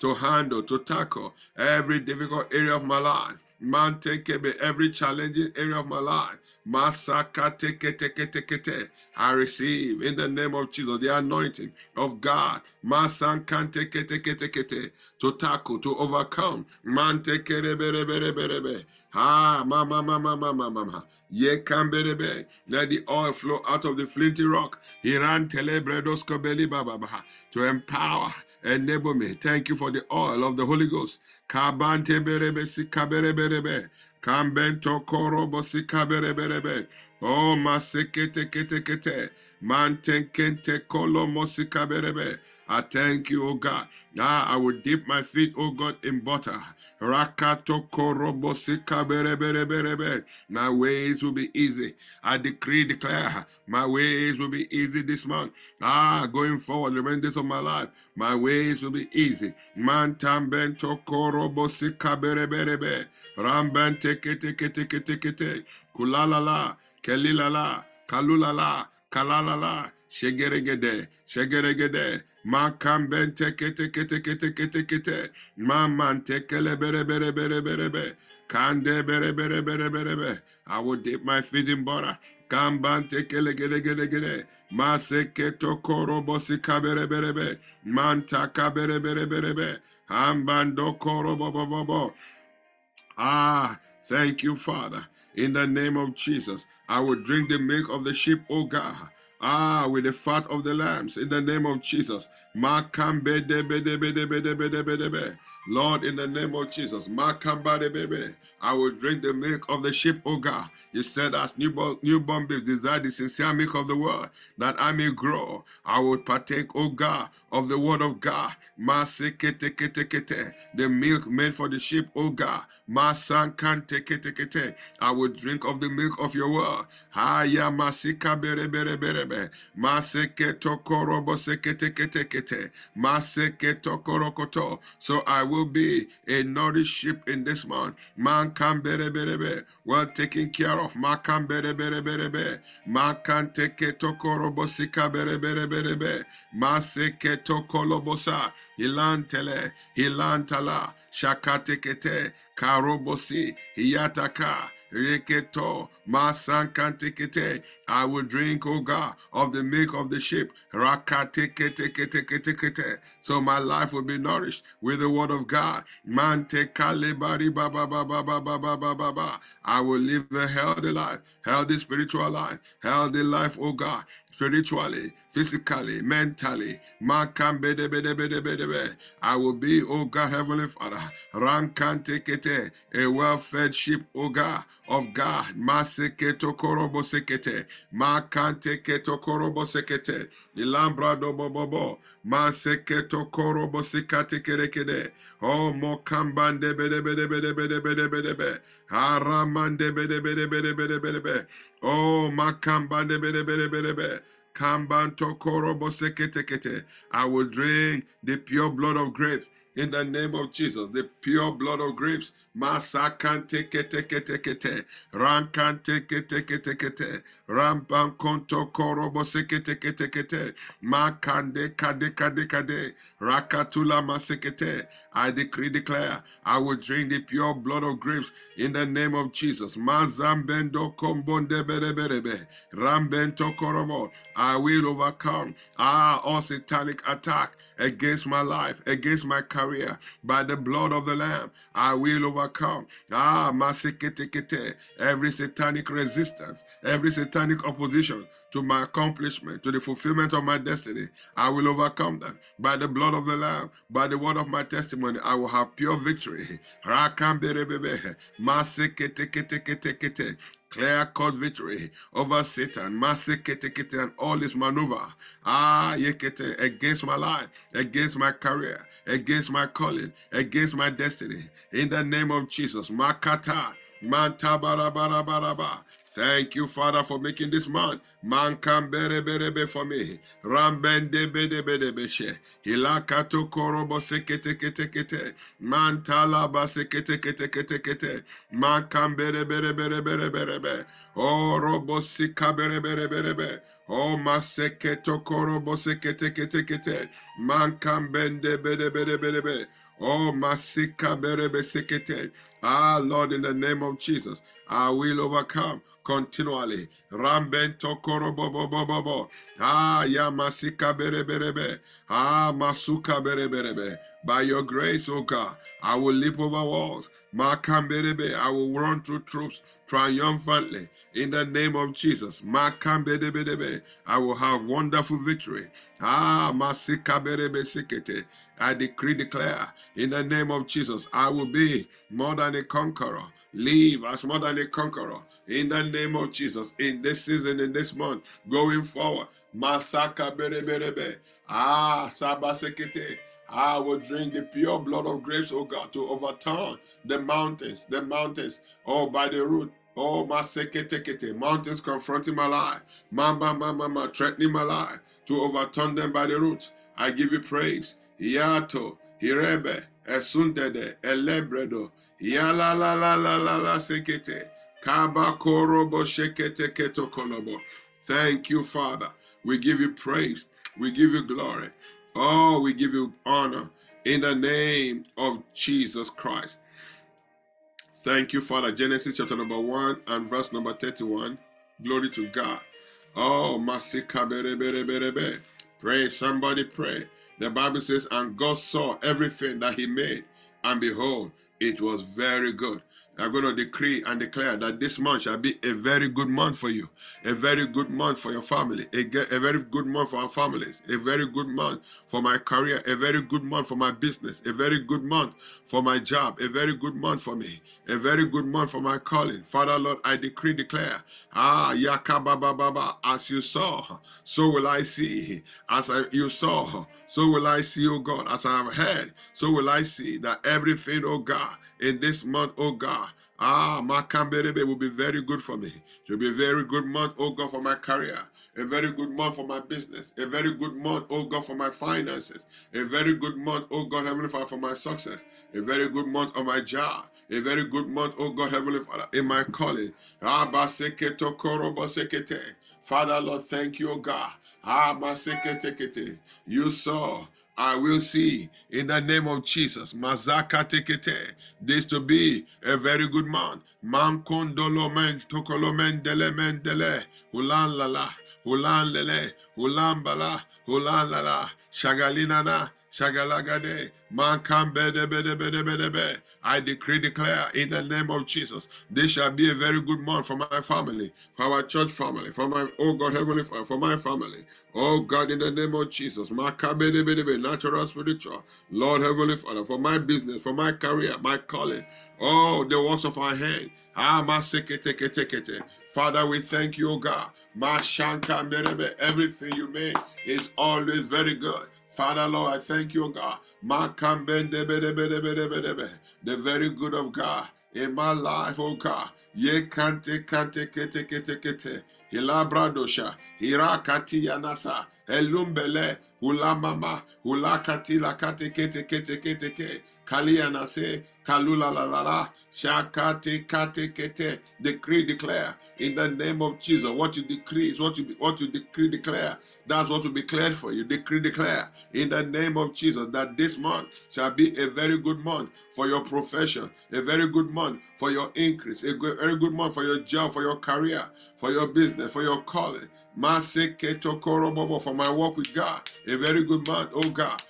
To handle, to tackle every difficult area of my life. Man take every challenging area of my life. Masaka teke teke teke te. I receive in the name of Jesus the anointing of God. Masan kan teke teke teke te. To tackle, to overcome. Man take rebe rebe rebe rebe. Ah, mama mama mama mama. Ye can berebe. Let the oil flow out of the flinty rock. Hiran telebredos kobeli baba to empower, enable me. Thank you for the oil of the Holy Ghost. Kabante berebe sikaberebe. Yeah. back. Kambento korobo sikaberebe. Oh, masekete kete kete. Mantenkente kolo mosikaberebe. I thank you, O God. Now I will dip my feet, O God, in butter. Rakato korobo sikaberebe. My ways will be easy. I decree, declare, my ways will be easy this month. Ah, going forward, the days of my life, my ways will be easy. Mantambento korobo sikaberebe. Rambante kete kete kete kete. Kulalala, kelilala, kalulala, kalalala, shegeregede, shegeregede, makambente kete kete kete kete kete, mamante kele bere bere bere bere be, kande bere bere bere bere be. I will dip my feet in butter. Kambante kele gele gele gele. Maseke tokoro bosi kabere bere be. Manta kabere bere bere be. Ambando koro bo bo bo bo. Ah, thank you, Father. In the name of Jesus, I will drink the milk of the sheep, O God. Ah, with the fat of the lambs in the name of Jesus. Lord, in the name of Jesus. I will drink the milk of the sheep, O God. You said, as newborn, newborn babies desire the sincere milk of the word, that I may grow. I will partake, O God, of the word of God. The milk made for the sheep, O God. I will drink of the milk of your word. Haya masika bere bere bere be. Maseke tokorobo sekete kete kete. Maseke tokorokoto. So I will be a nourished sheep in this month. Man can bere bere be. Well taken care of. Makan bere bere bere be. Makan teke tokorobo sika bere bere bere be. Maseke tokolobosa. Hilantele. Hilantala. Shakatekete. Karobosi. Hiyataka. Reketo. Masankantekete. I will drink, O God, of the milk of the sheep. So my life will be nourished with the word of God. I will live a healthy life, healthy spiritual life, healthy life, oh God spiritually, physically, mentally. I will be, oh God, Heavenly Father, Rankantekete, a well-fed sheep, oh God, of God. Maseketo korobo sekete, Makanteketo korobo sekete, Ilambrado bobobo, Maseketo korobo sekate kerekede, oh mokambande bede bede bede bede bede bede bede, Haramande bede bede bede, oh bede bede, Kambanto korobo sekete I will drink the pure blood of grapes in the name of Jesus. The pure blood of grapes. Masakante kete kete kete. Rankante kete kete kete. Ramban konto korobo sekete kete kete. Makande kade kade kade. Rakatula masekete. I decree, declare, I will drink the pure blood of grapes in the name of Jesus. Mazambendo kombonde berebe. Rambento korobo. I will overcome ah, all satanic attack against my life, against my career career by the blood of the Lamb. I will overcome. Ah, masikete every satanic resistance, every satanic opposition to my accomplishment, to the fulfillment of my destiny. I will overcome them by the blood of the Lamb, by the word of my testimony. I will have pure victory. Clear cut victory over Satan, Masekete and all his maneuver. Ah, yekete, against my life, against my career, against my calling, against my destiny. In the name of Jesus, Makata, Manta Barabaraba. Thank you, Father, for making this man. Man can bere bere be for me. Rambende bede bede beshe. Hilakato korobo sekete kete kete. Man talaba sekete kete kete kete. Man can bere bere bere bere bere be. Oh, robo sika bere bere bere be. Oh, maseketo korobo sekete kete kete. Man can bende bede bede bede be. Oh, Masika Berebe Sekete. Ah, Lord, in the name of Jesus, I will overcome continually. Rambento Korobobobobobo. Ah, Yamasika Bereberebe. Ah, Masuka Bereberebe. By your grace, O God, I will leap over walls. Makamberebe, I will run through troops triumphantly. In the name of Jesus, Makambedebedebe, I will have wonderful victory. Ah, Masikaberebe Sikete. I decree, declare, in the name of Jesus, I will be more than a conqueror. Live as more than a conqueror. In the name of Jesus, in this season, in this month, going forward. Masaka berebe. Ah, Sabasekete. I will drink the pure blood of grapes, oh God, to overturn the mountains, the mountains, oh, by the root. Oh, maseketekete, mountains confronting my life, mama, mama, mama, threatening my life, to overturn them by the roots. I give you praise. Yato, Hirebe, Esundede, Elebredo, Yala la la la la la sekete, Kaba korobo shekete keto kolobo. Thank you, Father. We give you praise. We give you glory. Oh, we give you honor in the name of Jesus Christ. Thank you, Father. Genesis chapter number 1 and verse number 31. Glory to God. Oh, Masika bere bere bere bere. Pray, somebody pray. The Bible says, and God saw everything that he made, and behold, It was very good. I'm going to decree and declare that this month shall be a very good month for you, a very good month for your family, a, a, very good month for our families, a very good month for my career, a very good month for my business, a very good month for my job, a very good month for me, a very good month for my calling. Father Lord, I decree, declare, ah, yakababa baba, as you saw, so will I see. As I, you saw, so will I see, O God. As I have heard, so will I see that everything, O God, in this month, O God, Ah, Makamberebe will be very good for me. It will be a very good month, oh God, for my career. A very good month for my business. A very good month, oh God, for my finances. A very good month, oh God, Heavenly Father, for my success. A very good month on my job. A very good month, oh God, Heavenly Father, in my calling. Father, Lord, thank you, oh God. Ah, you saw I will see in the name of Jesus. Mazaka tekete. This to be a very good man. Man kondolo men tokolo men dele. Hulan lala. Hulan lele. Hulan bala. Hulan lala. Shagalina na. I decree, declare in the name of Jesus, this shall be a very good month for my family, for our church family, for my, oh God, Heavenly Father, for my family. Oh God, in the name of Jesus, natural, spiritual, Lord, Heavenly Father, for my business, for my career, my calling, Oh, the works of our hand. Ah, Father, we thank you, oh God. Everything you made is always very good. Father, Lord, I thank you, God. The very good of God in my life, oh God. Ye kante kante kete kete kete. Hilabradosha. Hirakati yanasa. Elumbele. Hula mama. Hula kati la kete kete kete ke. Kalianase. Kalula la la la. Shakate kate kete. Decree, declare. In the name of Jesus. What you decree is what you what you decree, declare. That's what will be declared for you. Decree, declare. In the name of Jesus. That this month shall be a very good month for your profession. A very good month for your increase. A very good month for your job, for your career, for your business, for your calling. For my work with God. A very good month, oh God.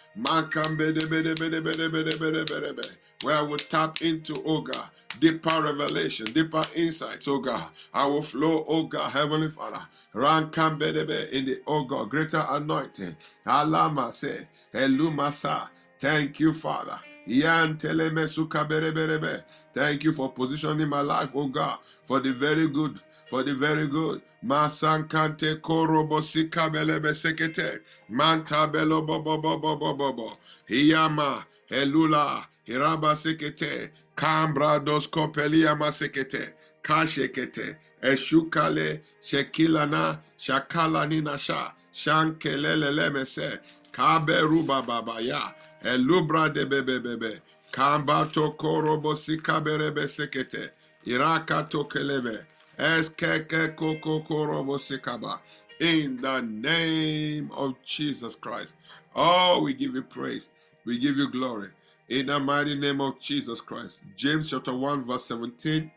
Where I will tap into, oh God, deeper revelation, deeper insights, oh God. I will flow, oh God, Heavenly Father. In the, oh God, greater anointing. Alama say. Thank you, Father. Thank you for positioning my life, oh God, for the very good, for the very good. Masankante korobo sikabelebe sekete. Manta belo bobo bobo bobo bobo. Hiyama helula hiraba sekete. Kambra dos kopelia masekete. Kashekete. Eshukale shekilana shakala ninasha. Shankelele mese. Kaberuba babaya. Elubra de bebebebe. Kambato korobo sikaberebe sekete. Iraka tokelebe. In the name of Jesus Christ. Oh, we give you praise. We give you glory. In the mighty name of Jesus Christ. James chapter 1, verse 17.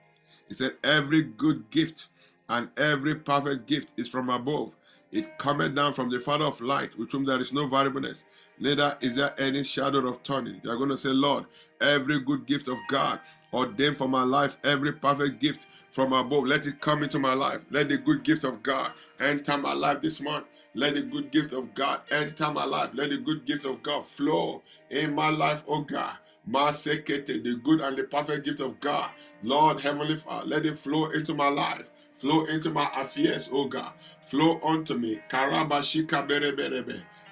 He said, Every good gift and every perfect gift is from above it cometh down from the Father of light, with whom there is no variableness, neither is there any shadow of turning. You are going to say, Lord, every good gift of God ordained for my life, every perfect gift from above, let it come into my life. Let the good gift of God enter my life this month. Let the good gift of God enter my life. Let the good gift of God flow in my life, oh God. Masekete, the good and the perfect gift of God. Lord, Heavenly Father, let it flow into my life. Flow into my affairs, oh God. Flow unto me.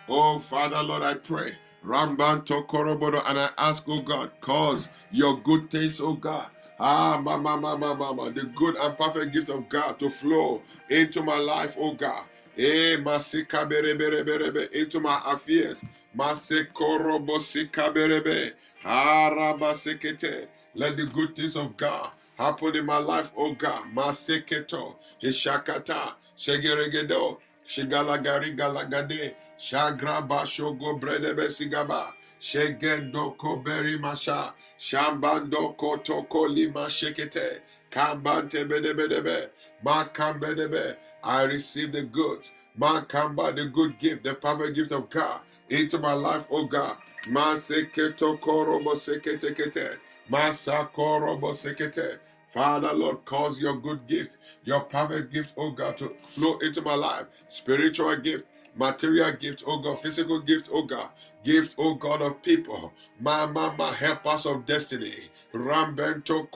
Oh Father, Lord, I pray. Ramban and I ask, oh God, cause your good taste, oh God. Ah, mama, mama, mama, the good and perfect gift of God to flow into my life, oh God. Eh, masika berebe berebe into my affairs. Masekorobo sika berebe. Arabasekete. Let the good things of God happen in my life, oh God. Maseketo, Ishakata, Shegeregedo, Shigalagari Galagade, Shagraba Shogo Bredebe Sigaba, Shegendo Koberi Masha, Shambando Kotoko Lima Shekete, Kambante Bedebedebe, Makambedebe. I receive the good. Makamba, the good gift, the perfect gift of God into my life, oh God. Maseketo Korobo Sekete Kete. Masakorobo sekete. Father, Lord, cause your good gift, your perfect gift, oh God, to flow into my life. Spiritual gift, material gift, oh God, physical gift, oh God, gift, oh God, of people. My mama, help us of destiny. Rambento.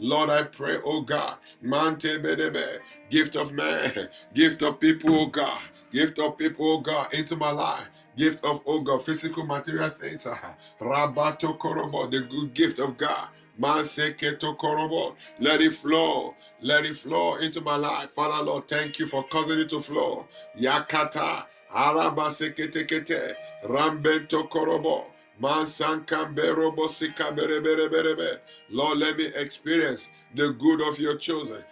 Lord, I pray, oh God, mante bedebe, gift of man, gift of people, oh God, gift of people, oh God, into my life gift of, oh God, physical material things. Rabato korobo, the good gift of God. Let it flow. Let it flow into my life. Father Lord, thank you for causing it to flow. Yakata. Arabaseketekete. Rambento korobo. Lord, let me experience the good of your chosen.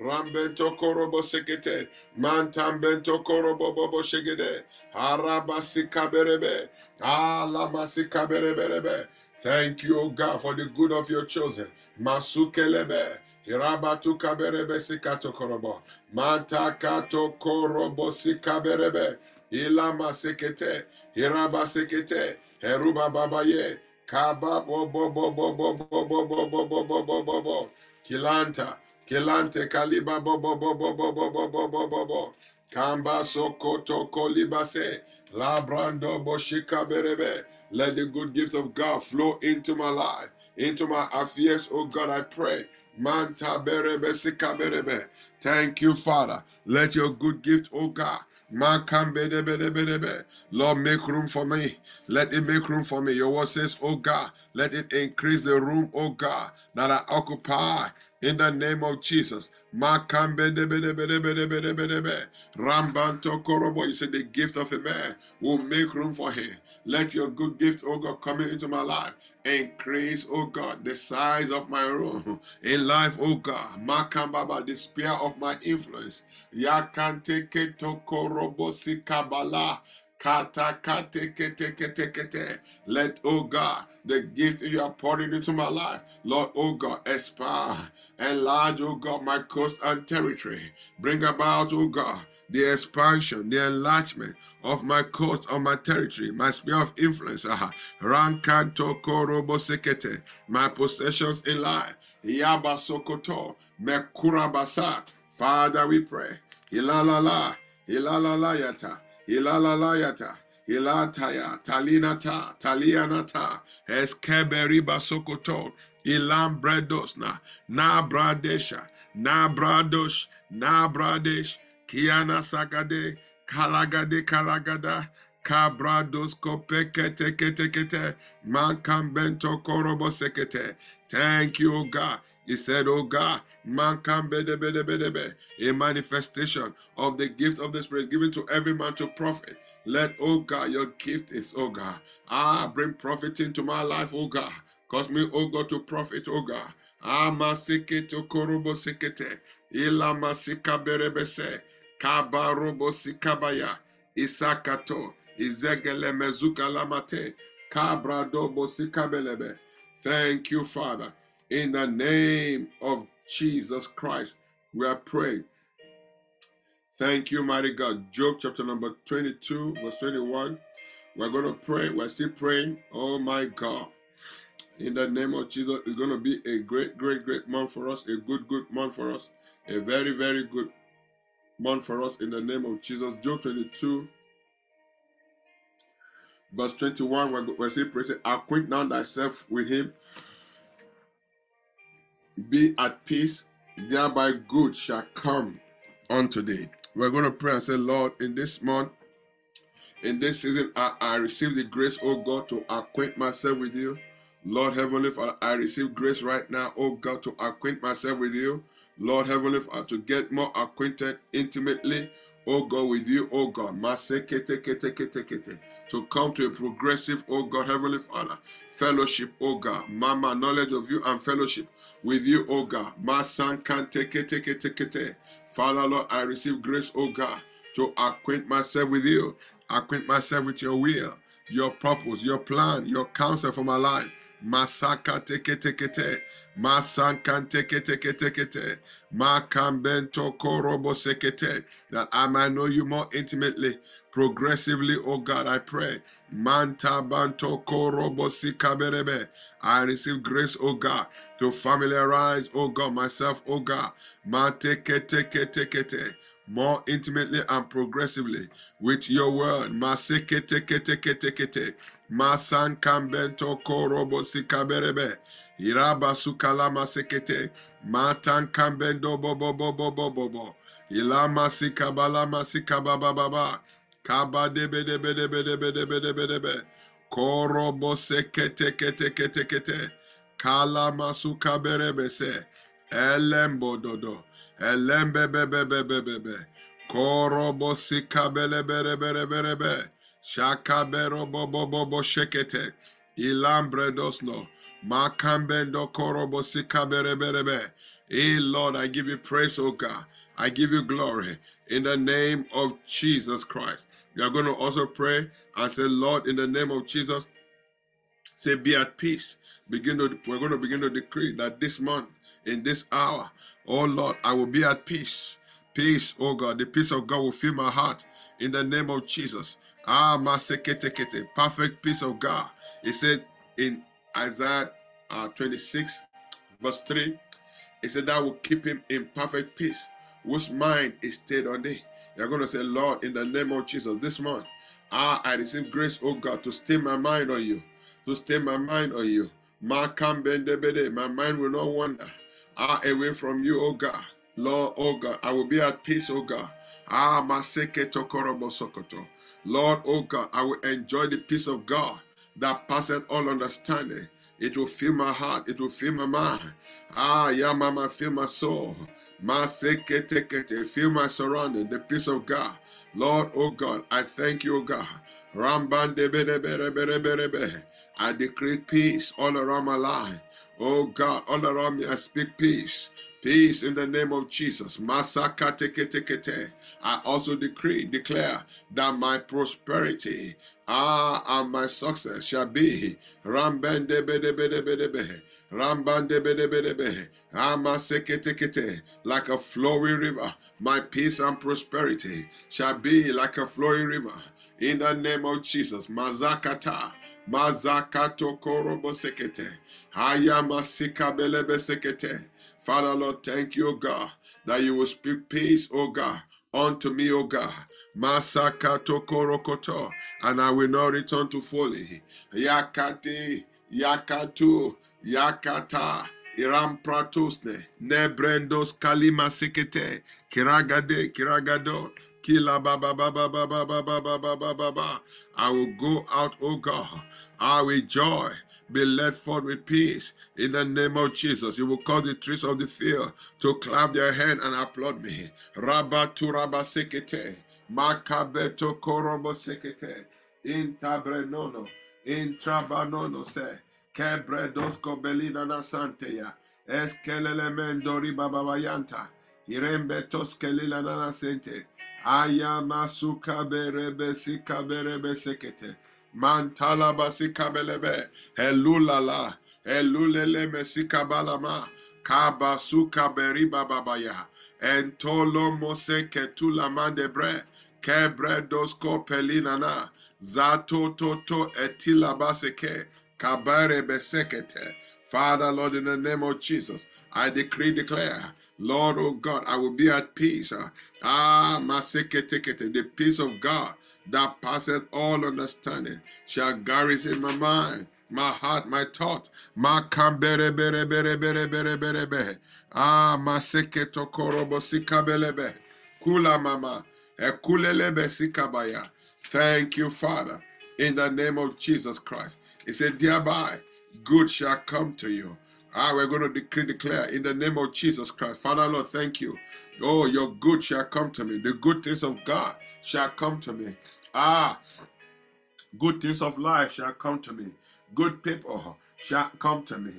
Rambento korobo sekete, mantambento korobo bobo shegede, harabasika berebe, alamasika berebe. Thank you, O God, for the good of your chosen. Masukelebe, hirabatu kaberebe sikato korobo, mantakato korobo sikaberebe, ilama sekete, hiraba sekete, heruba babaye, kaba bo bo bo bo bo bo bo bo bo bo bo bo bo kilanta. Kelante kaliba bo bo bo bo bo bo bo bo bo bo bo. Kamba sokoto kolibase. Labrando boshika berebe. Let the good gift of God flow into my life, into my affairs, oh God, I pray. Manta berebe sika berebe. Thank you, Father. Let your good gift, oh God, Lord, make room for me. Let it make room for me. Your word says, Oh God, let it increase the room, oh God, that I occupy in the name of Jesus. Rambanto Korobo, you said the gift of a man will make room for him. Let your good gift, oh God, come into my life. Increase, oh God, the size of my room in life, oh God. Makambaba, the sphere of my influence. Yakante Ketokorobo Sikabala. Let, oh God, the gift you are pouring into my life, Lord, oh God, expand, enlarge, oh God, my coast and territory. Bring about, oh God, the expansion, the enlargement of my coast, of my territory, my sphere of influence. My possessions in life. Yaba sokoto, mekura basa. Father, we pray. Ilalala, ilalala yata. Ilalalayata, Ilataya, Talinata, Talianata, Eskeberiba Sokoto, Ilam Bredosna, Na Bradesha, Na Bradosh, Na Bradesh, Kiana Sagade, Kalagade Kalagada, Cabrados kopekete kete kete, mankambento korobo sekete. Thank you, O God. He said, Oh God, mankambede a manifestation of the gift of the Spirit given to every man to profit. Let, oh God, your gift is, oh God, ah, bring profit into my life, oh God. Cause me, oh God, to profit, oh God. Ah, masikete korobo sekete, ila masika berebese, kabarobo sikabaya, isakato. Mezuka lamate. Thank you, Father. In the name of Jesus Christ, we are praying. Thank you, mighty God. Job chapter number 22, verse 21. We're going to pray. We're still praying. Oh, my God. In the name of Jesus, it's going to be a great, great, great month for us. A good, good month for us. A very, very good month for us. In the name of Jesus. Job 22, verse 21, where, where he prays, Acquaint now thyself with him, be at peace, thereby good shall come unto thee. We're going to pray and say, Lord, in this month, in this season, I, I receive the grace, oh God, to acquaint myself with you. Lord Heavenly Father, I receive grace right now, oh God, to acquaint myself with you. Lord Heavenly Father, to get more acquainted intimately oh God, with you, oh God, to come to a progressive, oh God, Heavenly Father, fellowship, oh God, mama, knowledge of you and fellowship with you, oh God, Father, Lord, I receive grace, oh God, to acquaint myself with you, acquaint myself with your will, your purpose, your plan, your counsel for my life. Masaka teke teke te. Masankan teke teke teke te. Makambento korobo sekete. That I might know you more intimately. progressively, oh God, I pray. Manta banto kaberebe. I receive grace, oh God, to familiarize, oh God, myself, oh God. Mate kete kete kete more intimately and progressively with your word. Masan kambento korobo sikaberebe. Iraba sukala masekete. Matan kambendo bobo bobo bobo bo. Ilama sikabala masikababa baba. Kaba debe debe debe debe debe debe debe. Korobo sekete kete kete kete. Kala masukaberebe se. Elembo dodo. Elembebebebebebe. Korobo sikabele bere bere bere be. Shakabero bobo bobo shekete. Ilambre dosno. Makambendo korobo sikabere bere. Hey eh, Lord, I give you praise, O God. I give you glory in the name of Jesus Christ. We are going to also pray and say, Lord, in the name of Jesus, say, be at peace. Begin to, we're going to begin to decree that this month, in this hour, Oh Lord, I will be at peace. Peace, oh God. The peace of God will fill my heart in the name of Jesus. Ah, maseketekete. Perfect peace of God. He said in Isaiah uh, 26, verse 3, he said, That will keep him in perfect peace, whose mind is stayed on thee. You're going to say, Lord, in the name of Jesus, this month, ah, I receive grace, oh God, to stay my mind on you, to stay my mind on you. My mind will not wander are away from you, O God. Lord, O God, I will be at peace, O God. Ah, Maseke Tokorobo Sokoto. Lord, O God, I will enjoy the peace of God that passeth all understanding. It will fill my heart. It will fill my mind. Ah, yeah, mama, fill my soul. Maseke tekete, fill my surrounding. The peace of God. Lord, oh God, I thank you, oh God. Ramban. I decree peace all around my life. Oh God, all around me, I speak peace. Peace in the name of Jesus. Masaka teke teke te. I also decree, declare that my prosperity ah, and my success shall be Ramban de bede bede bede bede. Ramban de bede bede bede. Amaseke teke te. Like a flowing river. My peace and prosperity shall be like a flowing river. In the name of Jesus. Mazakata. Mazakato korobo sekete. Father, Lord, thank you, O God, that you will speak peace, O God, unto me, O God. Masakato korokoto, and I will not return to folly. Yakati, yakatu, yakata. Iram pratosne, nebrendos kalima sekete, kiragade, kiragado, Kila ba ba ba ba ba ba ba ba ba ba ba. I will go out, O God. I will joy be led forth with peace in the name of Jesus. You will cause the trees of the field to clap their hand and applaud me. Rabba tu rabba sekete. Makabeto korobo sekete. Intabrenono. Intrabanono se. Kebredosko belina nasanteya. Eskelele mendori bababayanta. Irembetos kelila nanasente. Ayamasuka berebe sika berebe sekete. Mantala basika belebe. Helulala. Helulele mesika balama. Kabasuka beriba babaya. Entolo mose ketula mandebre. Kebre dosko pelinana. Zato toto etila baseke. Kabare besekete. Father, Lord, in the name of Jesus, I decree, declare Lord, oh God, I will be at peace. Ah, maseketekete, the peace of God that passeth all understanding shall garrison my mind, my heart, my thought. Ma kambere bere bere bere bere bere bere. Ah, maseketo korobo sikabelebe. Kula mama. Ekulelebe sikabaya. Thank you, Father, in the name of Jesus Christ. He said, Thereby good shall come to you. Ah, we're going to decree, declare in the name of Jesus Christ. Father, Lord, thank you. Oh, your good shall come to me. The good things of God shall come to me. Ah, good things of life shall come to me. Good people shall come to me.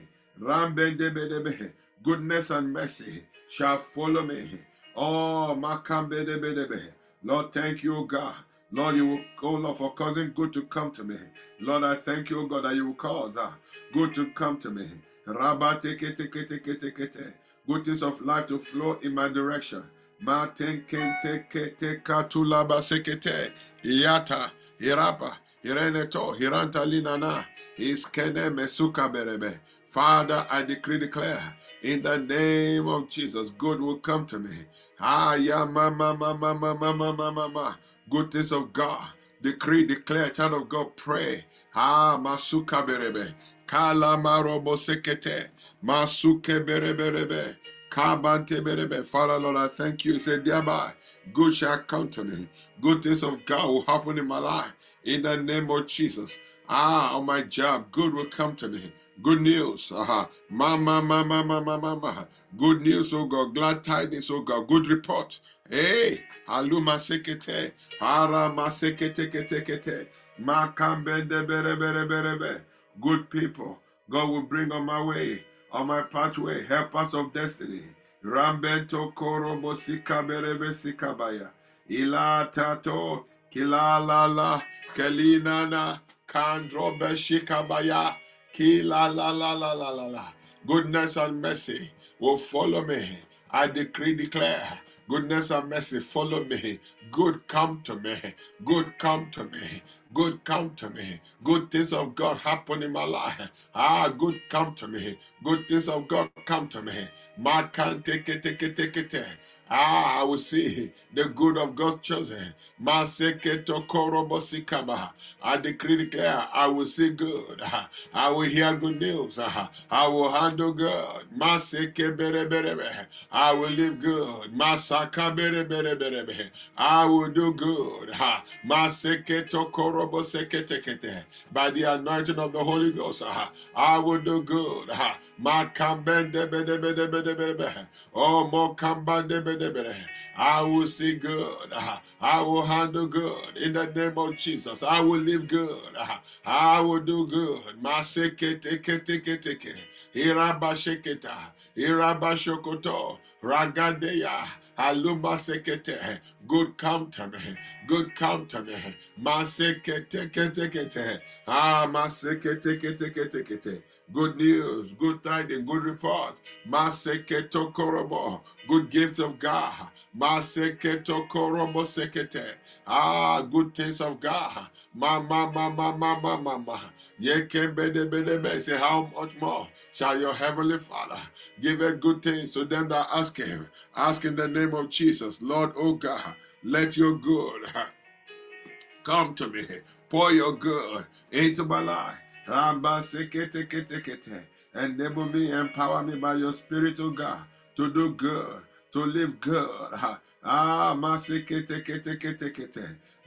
Goodness and mercy shall follow me. Oh, Lord, thank you, God. Lord, you will, oh Lord, for causing good to come to me. Lord, I thank you, God, that you will cause uh, good to come to me. Good things of life to flow in my direction. Matenkente kete katulaba sekete. Iata. Irapa. Ireneto. Hiranta linana. Iskene mesuka berebe. Father, I decree, declare, in the name of Jesus, good will come to me. Ah, yeah, mama, mama, mama, mama, mama. Good things of God. Decree, declare, child of God, pray. Ah, masuka berebe. Kala marobo sekete. Masuke berebe berebe. Kabante berebe. Father, Lord, I thank you. Say, thereby, good shall come to me. Good things of God will happen in my life. In the name of Jesus. Ah, on my job, good will come to me. Good news. Aha. Mama, mama, mama, mama. Good news, oh God. Glad tidings, oh God. Good report. Hey. Aluma sekete. Ara ma sekete kete kete. Ma kambende bere bere bere bere. Good people. God will bring on my way, on my pathway, helpers of destiny. Rambento korobo sika berebe sikabaya. Ila tato kilalala kelinana kandrobe shikabaya. Ki la la la la la la. Goodness and mercy will follow me. I decree, declare, goodness and mercy follow me. Good come to me. Good come to me. Good come to me. Good things of God happen in my life. Ah, good come to me. Good things of God come to me. Ma can take it, take it, take it. Ah, I will see the good of God's chosen. I decree, declare, I will see good. I will hear good news. I will handle good. I will live good. I will do good. By the anointing of the Holy Ghost, I will do good. Oh, I will see good. I will handle good in the name of Jesus. I will live good. I will do good. Irabasheketa, Irabashokoto, Ragadeya, Alumba sekete. Good come to me. Good come to me. Ah. Good news, good tidings, good report. Good gifts of God. Ah, good things of God. Ma ma ma ma ma ma ma ma. Say, how much more shall your heavenly Father give a good things to them that ask him? Ask in the name of Jesus, Lord, oh God, let your good come to me. Pour your good into my life. Enable me, empower me by your spirit, oh God, to do good to live good. Ah,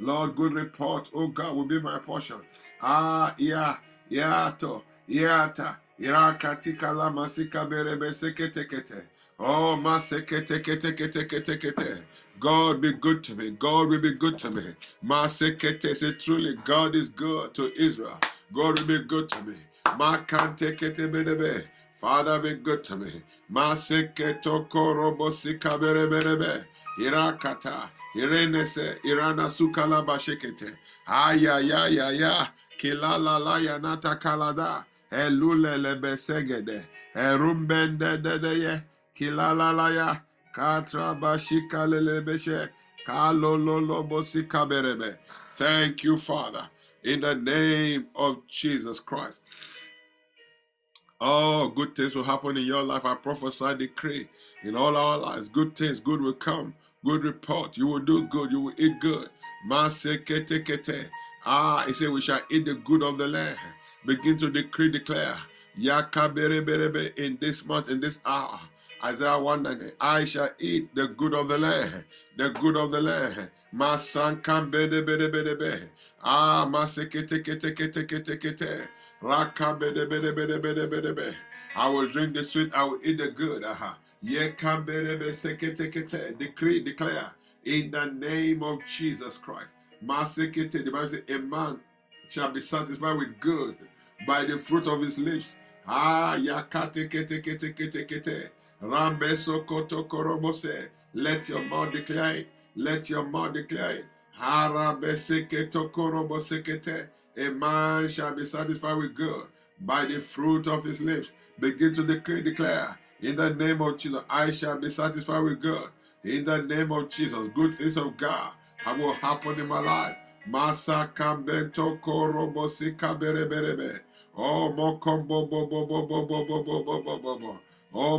Lord, good report, oh God, will be my portion. Ah, yeah, yeah, to, yeah, ta, irakatika la masika berebe seketekete. Oh, maseketeketeketekete. God be good to me. God will be good to me. Masekete, say truly, God is good to Israel. God will be good to me. Makantekete bedebe. Father, be good to me. Maseke toko robo sika bere bere be. Irakata. Irenese. Irana sukala bashekete. Aya ya ya ya. Kilala la ya nata kalada. Elule lebe segede. Erumbende de de ye. Kilala la ya. Katra bashika lelebeshe. Kalololo bosika berebe. Thank you, Father. In the name of Jesus Christ. Oh, good things will happen in your life. I prophesy, decree in all our lives. Good things, good will come. Good report. You will do good. You will eat good. Ah, he said, We shall eat the good of the land. Begin to decree, declare. In this month, in this hour. Isaiah 190, I shall eat the good of the land, the good of the land. My son bede bede bede be. Ah, masekete kete kete kete kete. Raka bede bede bede bede bede be. I will drink the sweet, I will eat the good. Aha. Ye kan bede be sekete kete. Decree, declare in the name of Jesus Christ. Masekete, the Bible says, a man shall be satisfied with good by the fruit of his lips. Ah, yakate kete kete kete kete. Rambeso koto korobose. Let your mouth declare Let your mouth declare tokorobosekete. A man shall be satisfied with good by the fruit of his lips. Begin to decree, declare. In the name of Jesus, I shall be satisfied with good. In the name of Jesus, good things of God will happen in my life. Masa kambento korobosika bereberebe. Oh, mokombo bo bo bo bo bo bo bo bo bo bo bo. Oh.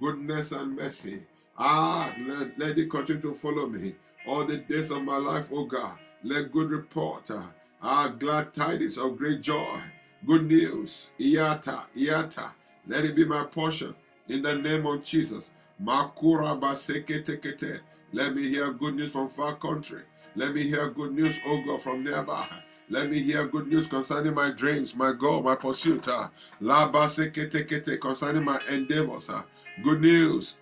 Goodness and mercy. Ah, let, let it continue to follow me all the days of my life, oh God. Let good report, ah, glad tidings of great joy, good news, iata, iata. Let it be my portion in the name of Jesus. Makura Let me hear good news from far country. Let me hear good news, oh God, from nearby. Let me hear good news concerning my dreams, my goal, my pursuit. Ah. La basekete concerning my endeavors. Ah. Good news.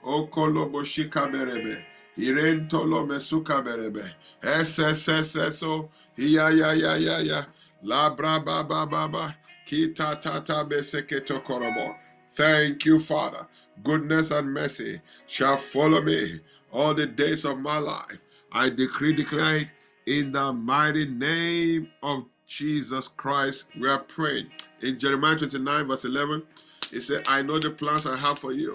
Irentolo mesuka berebe. SSSSO. Ya ya ya ya ya. La bra ba ba ba ba. Kita tata beseketo korobo. Thank you, Father. Goodness and mercy shall follow me all the days of my life. I decree, declare it in the mighty name of Jesus Christ. We are praying. In Jeremiah 29, verse 11, it said, I know the plans I have for you.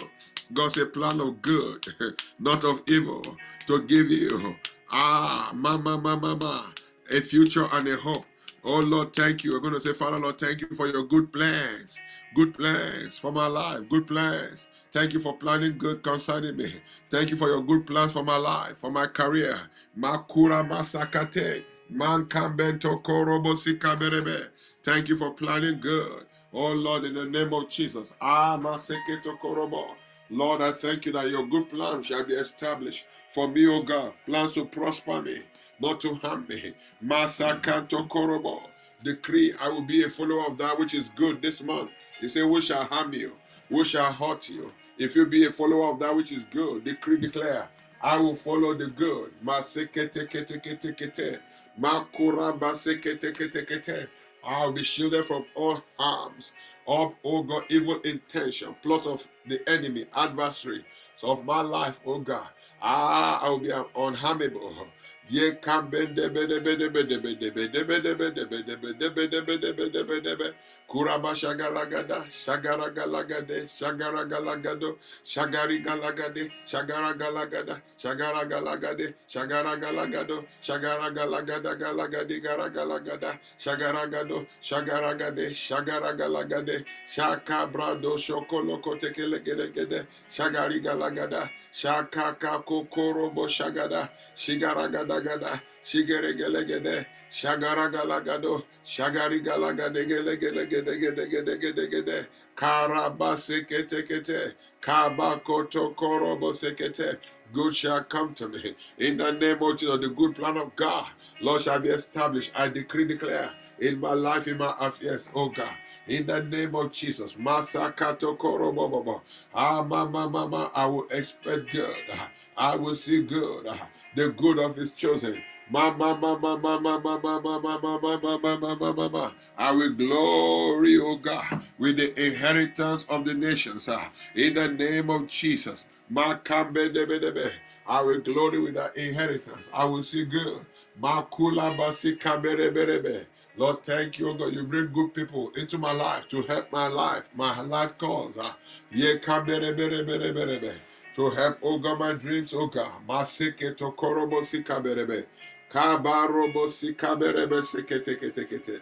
God's a plan of good, not of evil, to give you, ah, mama, mama, mama, a future and a hope. Oh Lord, thank you. We're going to say, Father, Lord, thank you for your good plans. Good plans for my life. Good plans. Thank you for planning good concerning me. Thank you for your good plans for my life, for my career. Makura masakate. Thank you for planning good. Oh Lord, in the name of Jesus. Ah, korobo. Lord, I thank you that your good plan shall be established for me, O God. Plans to prosper me, not to harm me. Masakanto korobo. Decree, I will be a follower of that which is good this month. He said, Who shall harm you? Who shall hurt you? If you be a follower of that which is good, decree, declare, I will follow the good. Masekete kete kete kete. Makura. I'll be shielded from all harms, of, oh God, evil intention, plot of the enemy, adversary of my life, oh God. Ah, I will be unharmable. Ye kambende bede bede bede bede bede bede bede bede bede bede bede bede bede bede kuraba shagaragada shagaragalagade shagaragalagado shagarigalagade shagaragalagada shagaragalagade shagaragalagado shagaragalagada galagadi garagalagada shagaragado shagaragade shagaragalagade shakabrado shokoloko tekelegede shagarigalagada shakaka kokorobo shagada shigaragada gada shigere gele gede shagara gala gado shagari gala gade gele gele gede gede gede gede gede karaba kaba koto korobo sekete good shall come to me in the name of Jesus the good plan of God Lord shall be established I decree declare in my life in my affairs oh God in the name of Jesus. Masakato korobobobo. Ah, mama, mama, I will expect good. I will see good the good of his chosen. Mama, mama, mama, mama, mama, mama, mama, mama, mama. I will glory, O God, with the inheritance of the nations. In the name of Jesus. I will glory with that inheritance. I will see good. Lord, thank you, God. You bring good people into my life to help my life, my life cause to help, oh God, my dreams, oh God. Masike to korobo sikaberebe. Kabarobo sikaberebe seketekete.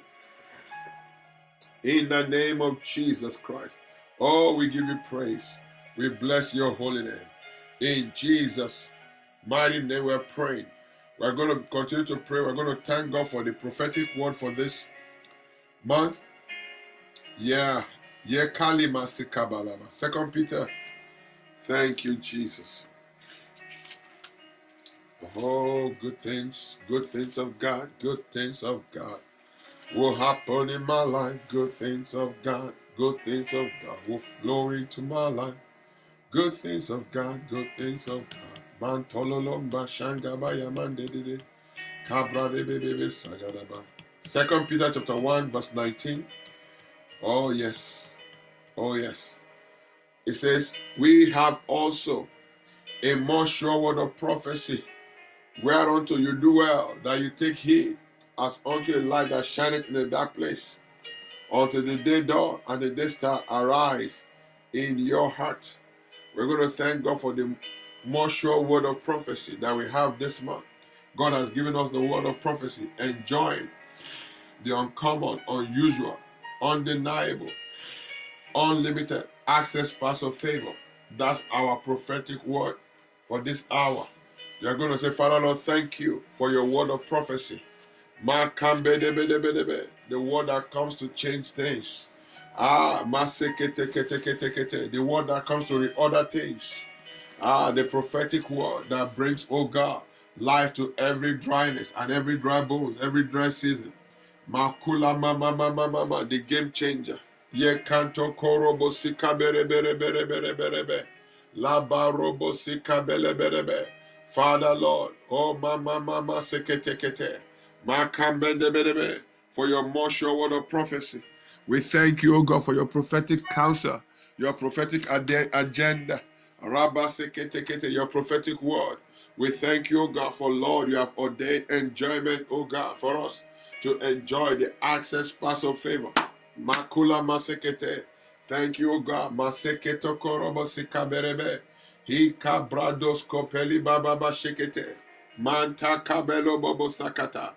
In the name of Jesus Christ. Oh, we give you praise. We bless your holy name. In Jesus' mighty name, we're praying. We're going to continue to pray. We're going to thank God for the prophetic word for this month. Yeah. Yeah, Kalima Sikabalaba. Second Peter Thank you, Jesus. Oh, good things, good things of God, good things of God will happen in my life. Good things of God, good things of God will flow into my life. Good things of God, good things of God. Kabra de sagadaba. Second Peter chapter 1, verse 19. Oh yes. Oh yes. It says, We have also a more sure word of prophecy, whereunto you do well that you take heed as unto a light that shineth in a dark place, until the day dawn and the day star arise in your heart. We're going to thank God for the more sure word of prophecy that we have this month. God has given us the word of prophecy, enjoying the uncommon, unusual, undeniable, unlimited access pass of favor. That's our prophetic word for this hour. You're going to say, Father Lord, thank you for your word of prophecy. The word that comes to change things. Ah, the word that comes to reorder things. Ah, the prophetic word that brings, oh God, life to every dryness and every dry bones, every dry season. The game changer. Ye canto korobo sika bere bere bere bere bere bere. La barobo sika bele bere bere. Father Lord, oh mama mama sekete kete. Makambende bere bere. For your more sure word of prophecy. We thank you, O God, for your prophetic counsel, your prophetic ad- agenda. Rabba sekete your prophetic word. We thank you, O God, for Lord, you have ordained enjoyment, O God, for us to enjoy the access pass of favor. Makula masekete. Thank you, God. Maseketo korobo sikaberebe. Hika brados kopeli baba shekete. Manta kabelo bobo sakata.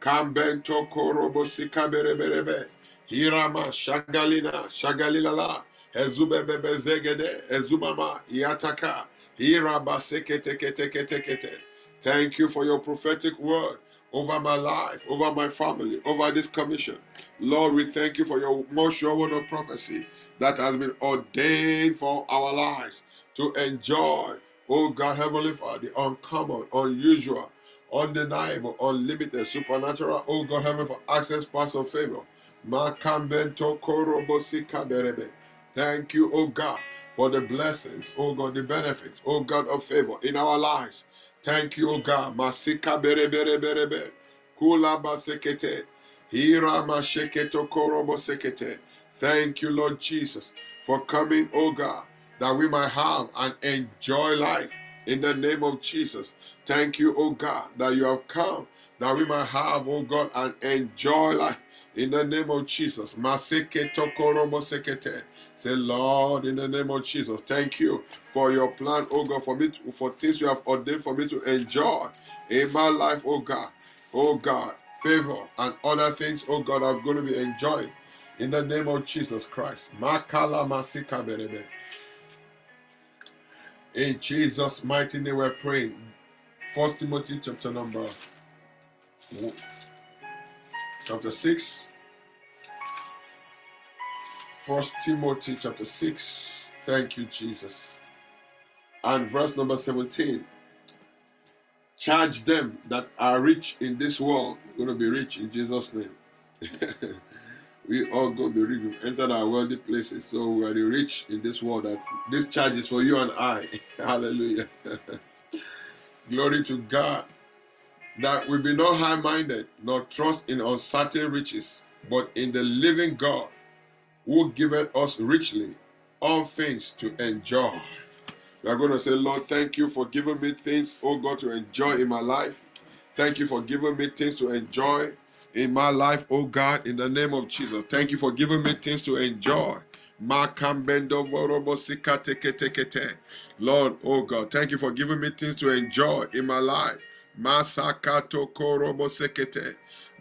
Kambento korobo sikaberebe. Hirama shagalina shagalilala. Ezubebebe zegede. Ezumama yataka. Hiraba sekete kete kete kete. Thank you for your prophetic word over my life, over my family, over this commission. Lord, we thank you for your most sure word of prophecy that has been ordained for our lives to enjoy, oh God, Heavenly Father, the uncommon, unusual, undeniable, unlimited, supernatural, oh God, Heavenly Father, access pass of favor. Thank you, oh God, for the blessings, oh God, the benefits, oh God of favor in our lives. Thank you, God. Masika bere bere bere bere. Kula basekete. Hira masheketo korobo sekete. Thank you, Lord Jesus, for coming, oh God, that we might have and enjoy life in the name of Jesus. Thank you, oh God, that you have come that we might have, oh God, and enjoy life in the name of Jesus. Say, Lord, in the name of Jesus, thank you for your plan, oh God, for me to, for things you have ordained for me to enjoy in my life, oh God. Oh God, favor and other things, oh God, I'm going to be enjoying in the name of Jesus Christ. Makala masika berebe. In Jesus' mighty name, we pray. First Timothy chapter number chapter 6. First Timothy chapter 6. Thank you, Jesus. And verse number 17. Charge them that are rich in this world. We're going to be rich in Jesus' name. we all go be rich. We've entered our wealthy places. So we are the rich in this world. That this charge is for you and I. Hallelujah. Glory to God. That we be not high minded, nor trust in uncertain riches, but in the living God who giveth us richly all things to enjoy. We are going to say, Lord, thank you for giving me things, oh God, to enjoy in my life. Thank you for giving me things to enjoy in my life, oh God, in the name of Jesus. Thank you for giving me things to enjoy. Lord, oh God, thank you for giving me things to enjoy in my life. Masakato korobo sekete.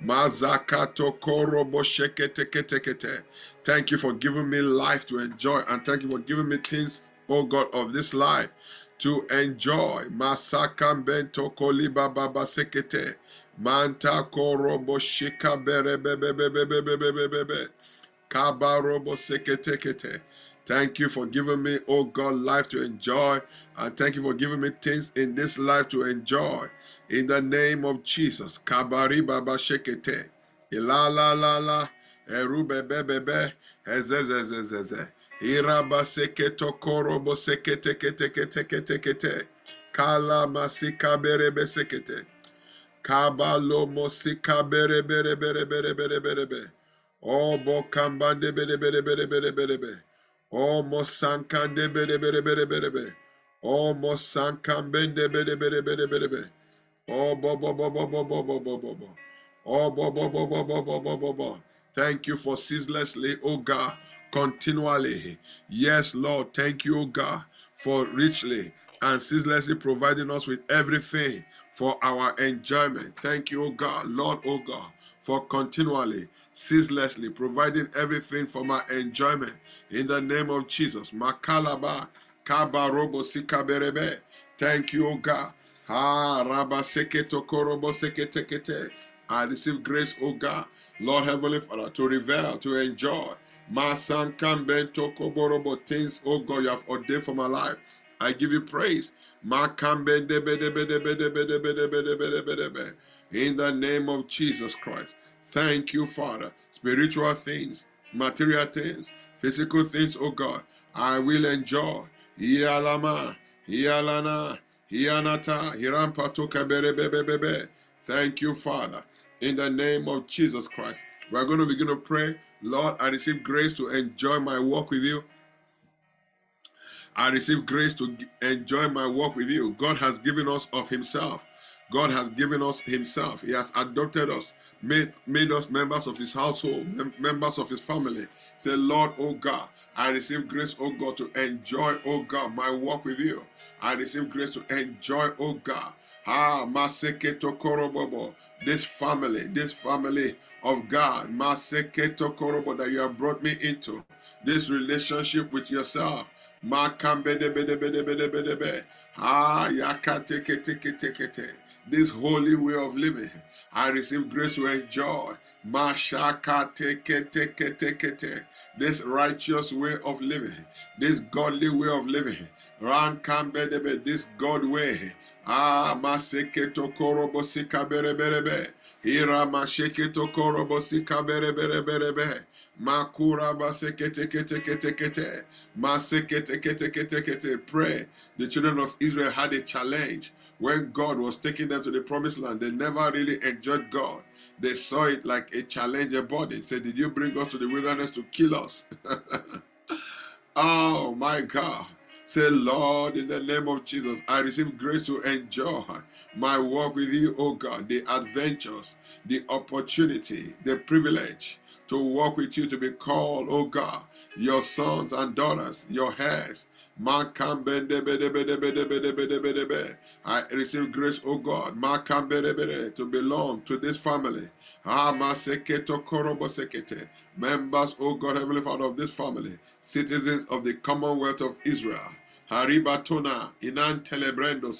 Mazakato korobo shekete kete kete. Thank you for giving me life to enjoy, and thank you for giving me things, oh God, of this life to enjoy. Masakam bento koliba baba sekete. Manta korobo shika bere bebe bebe bebe bebe bebe. Kabarobo. Thank you for giving me, oh God, life to enjoy. And thank you for giving me things in this life to enjoy. In the name of Jesus. Kabari baba shekete. La la la la. Bebe seketo korobo sekete kete kete kete. Kala masika berebe sekete. Kabalo mosika bere bere bere bere bere bere bere. Oh bokambande bere bere bere bere bere bere. Oh mosankande bere bere bere bere bere. Oh mosankambende bere bere bere bere bere. Oh bo bo bo bo bo bo bo bo bo bo. Oh bo bo bo bo bo bo bo bo bo. Thank you for ceaselessly, oh God, continually. Yes, Lord, thank you, oh God, for richly and ceaselessly providing us with everything for our enjoyment. Thank you, O God, Lord, O God, for continually, ceaselessly providing everything for my enjoyment. In the name of Jesus. Makalaba, kabarobo. Thank you, O God. I receive grace, O God, Lord Heavenly Father, to reveal, to enjoy. Masan kambento koborobo things, O God, you have ordained for my life. I give you praise. In the name of Jesus Christ. Thank you, Father. Spiritual things, material things, physical things, oh God, I will enjoy. Thank you, Father. In the name of Jesus Christ. We're going to begin to pray. Lord, I receive grace to enjoy my walk with you. I receive grace to enjoy my walk with you. God has given us of Himself. God has given us Himself. He has adopted us, made, made us members of His household, mem members of His family. Say, Lord, oh God, I receive grace, oh God, to enjoy, oh God, my walk with you. I receive grace to enjoy, oh God. Ah, Maseketo Korobobo, this family, this family of God, Maseketo Korobo, that you have brought me into, this relationship with yourself. This holy way of living. I receive grace to enjoy. This righteous way of living. This godly way of living. This God way. Ah, maseketo korobo sika bere bere be. Hira masheketo korobo sika bere bere bere be. Kete kete kete. Kete kete kete. Pray. The children of Israel had a challenge when God was taking them to the promised land. They never really enjoyed God. They saw it like a challenge, a body. Said, Did you bring us to the wilderness to kill us? oh my God. Say, Lord, in the name of Jesus, I receive grace to enjoy my walk with you, oh God, the adventures, the opportunity, the privilege to walk with you, to be called, oh God, your sons and daughters, your heirs. I receive grace, oh God, to belong to this family. Members, oh God, Heavenly Father of this family, citizens of the Commonwealth of Israel. Haribatona inan telebrendo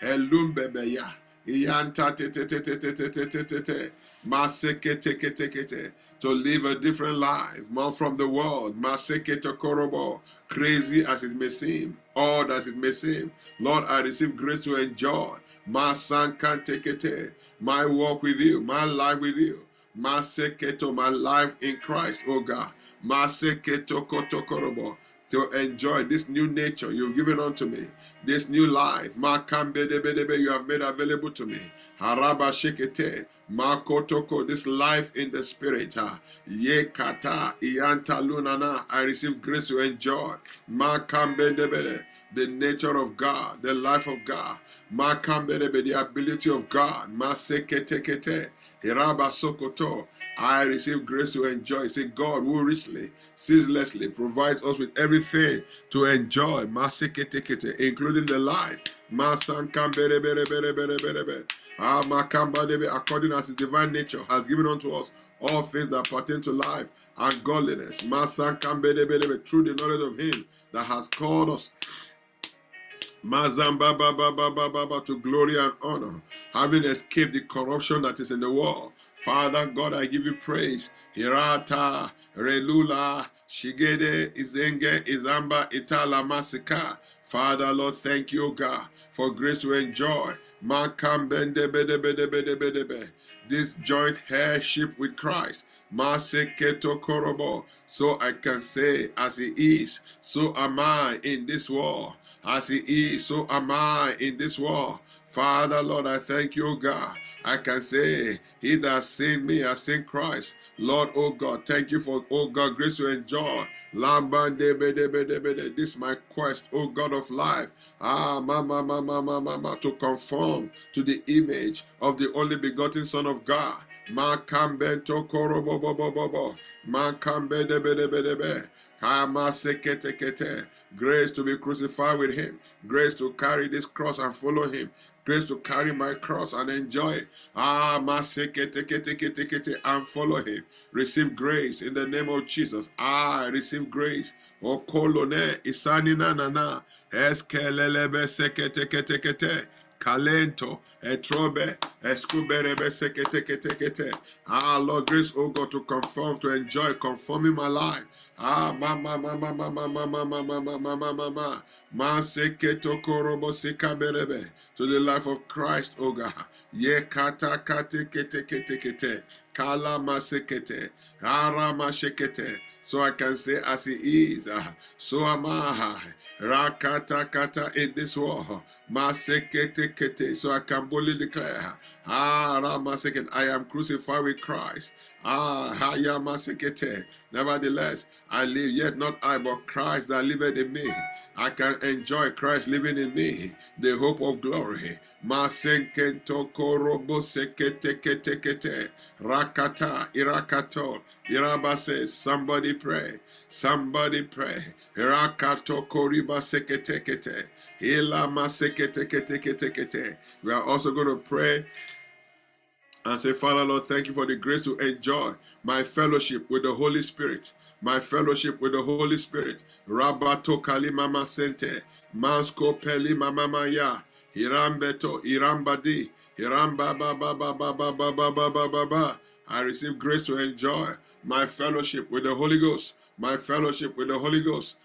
elumbebeya iyanta te te te te te te te te te te maseke te ke te ke te to live a different life more from the world. Maseke to korobo crazy as it may seem odd as it may seem. Lord I receive grace to enjoy. Masan kan te ke te my walk with you my life with you. Maseketo, my life in Christ, oh God. Maseketo kotokorobo to enjoy this new nature you've given unto me, this new life. You have made available to me. Haraba shekete, makotoko, this life in the spirit. Ye kata. I receive grace to enjoy. Makambedebede, the nature of God, the life of God. Makambedebe, the ability of God. Maseketekete, hiraba sokoto. I receive grace to enjoy. Say, God who richly, ceaselessly provides us with everything to enjoy, including the life. Ah, according as his divine nature has given unto us all things that pertain to life and godliness. Through the knowledge of him that has called us Mazamba baba baba baba to glory and honor, having escaped the corruption that is in the world. Father God, I give you praise. Hirata, Relula, Shigede, Izenge, Izamba, Itala, Masika. Father, Lord, thank you, God, for grace to enjoy. This joint heirship with Christ. So I can say, as He is, so am I in this war. As He is, so am I in this war. Father, Lord, I thank you, God. I can say, He that seen me, has seen Christ. Lord, oh God, thank you for, oh God, grace to enjoy. This is my quest, oh God of life. Ah, mama, mama, mama, mama, to conform to the image of the only begotten Son of God. Makambento korobobobobobo. Makambedebedebedebe. Grace to be crucified with him. Grace to carry this cross and follow him. Grace to carry my cross and enjoy. Ah, and follow him. Receive grace in the name of Jesus. Ah, receive grace. O kolone isanina nana. Eskelelebe seketekete. Calento, Etrobe, Escuberebe, Sekete, Ah, Lord, grace, oh God, to conform, to enjoy, conforming my life. Ah, mama, mama, mama, mama, mama, mama, mama, mama, ma seketo korobo sekaberebe, to the life of Christ, oh God. Ye kata kate kete kete kete. Kala masekete, ara mashekete. So I can say, as he is, so am I. Rakata kata in this world. Masekete kete. So I can boldly declare, ah, ramasekete. I am crucified with Christ. Ah, haya masekete. Nevertheless, I live, yet not I, but Christ that liveth in me. I can enjoy Christ living in me, the hope of glory. Masenkento korobo sekete kete kete. Rakata irakato. Irabase. Somebody pray. Somebody pray. Irakato koriba sekete kete. Ilama sekete kete kete kete. We are also going to pray and say, Father, Lord, thank you for the grace to enjoy my fellowship with the Holy Spirit. My fellowship with the Holy Spirit. Rabato kalimama sente. Mansko peli mama maya. Hirambeto, Hirambadi, Hiramba ba ba ba ba ba ba ba ba ba ba ba. I receive grace to enjoy my fellowship with the Holy Ghost. My fellowship with the Holy Ghost.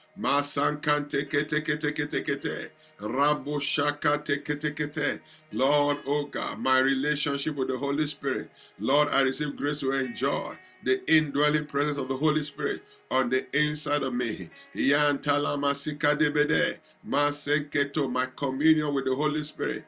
Lord, oh God, my relationship with the Holy Spirit. Lord, I receive grace to enjoy the indwelling presence of the Holy Spirit on the inside of me. My communion with the Holy Spirit.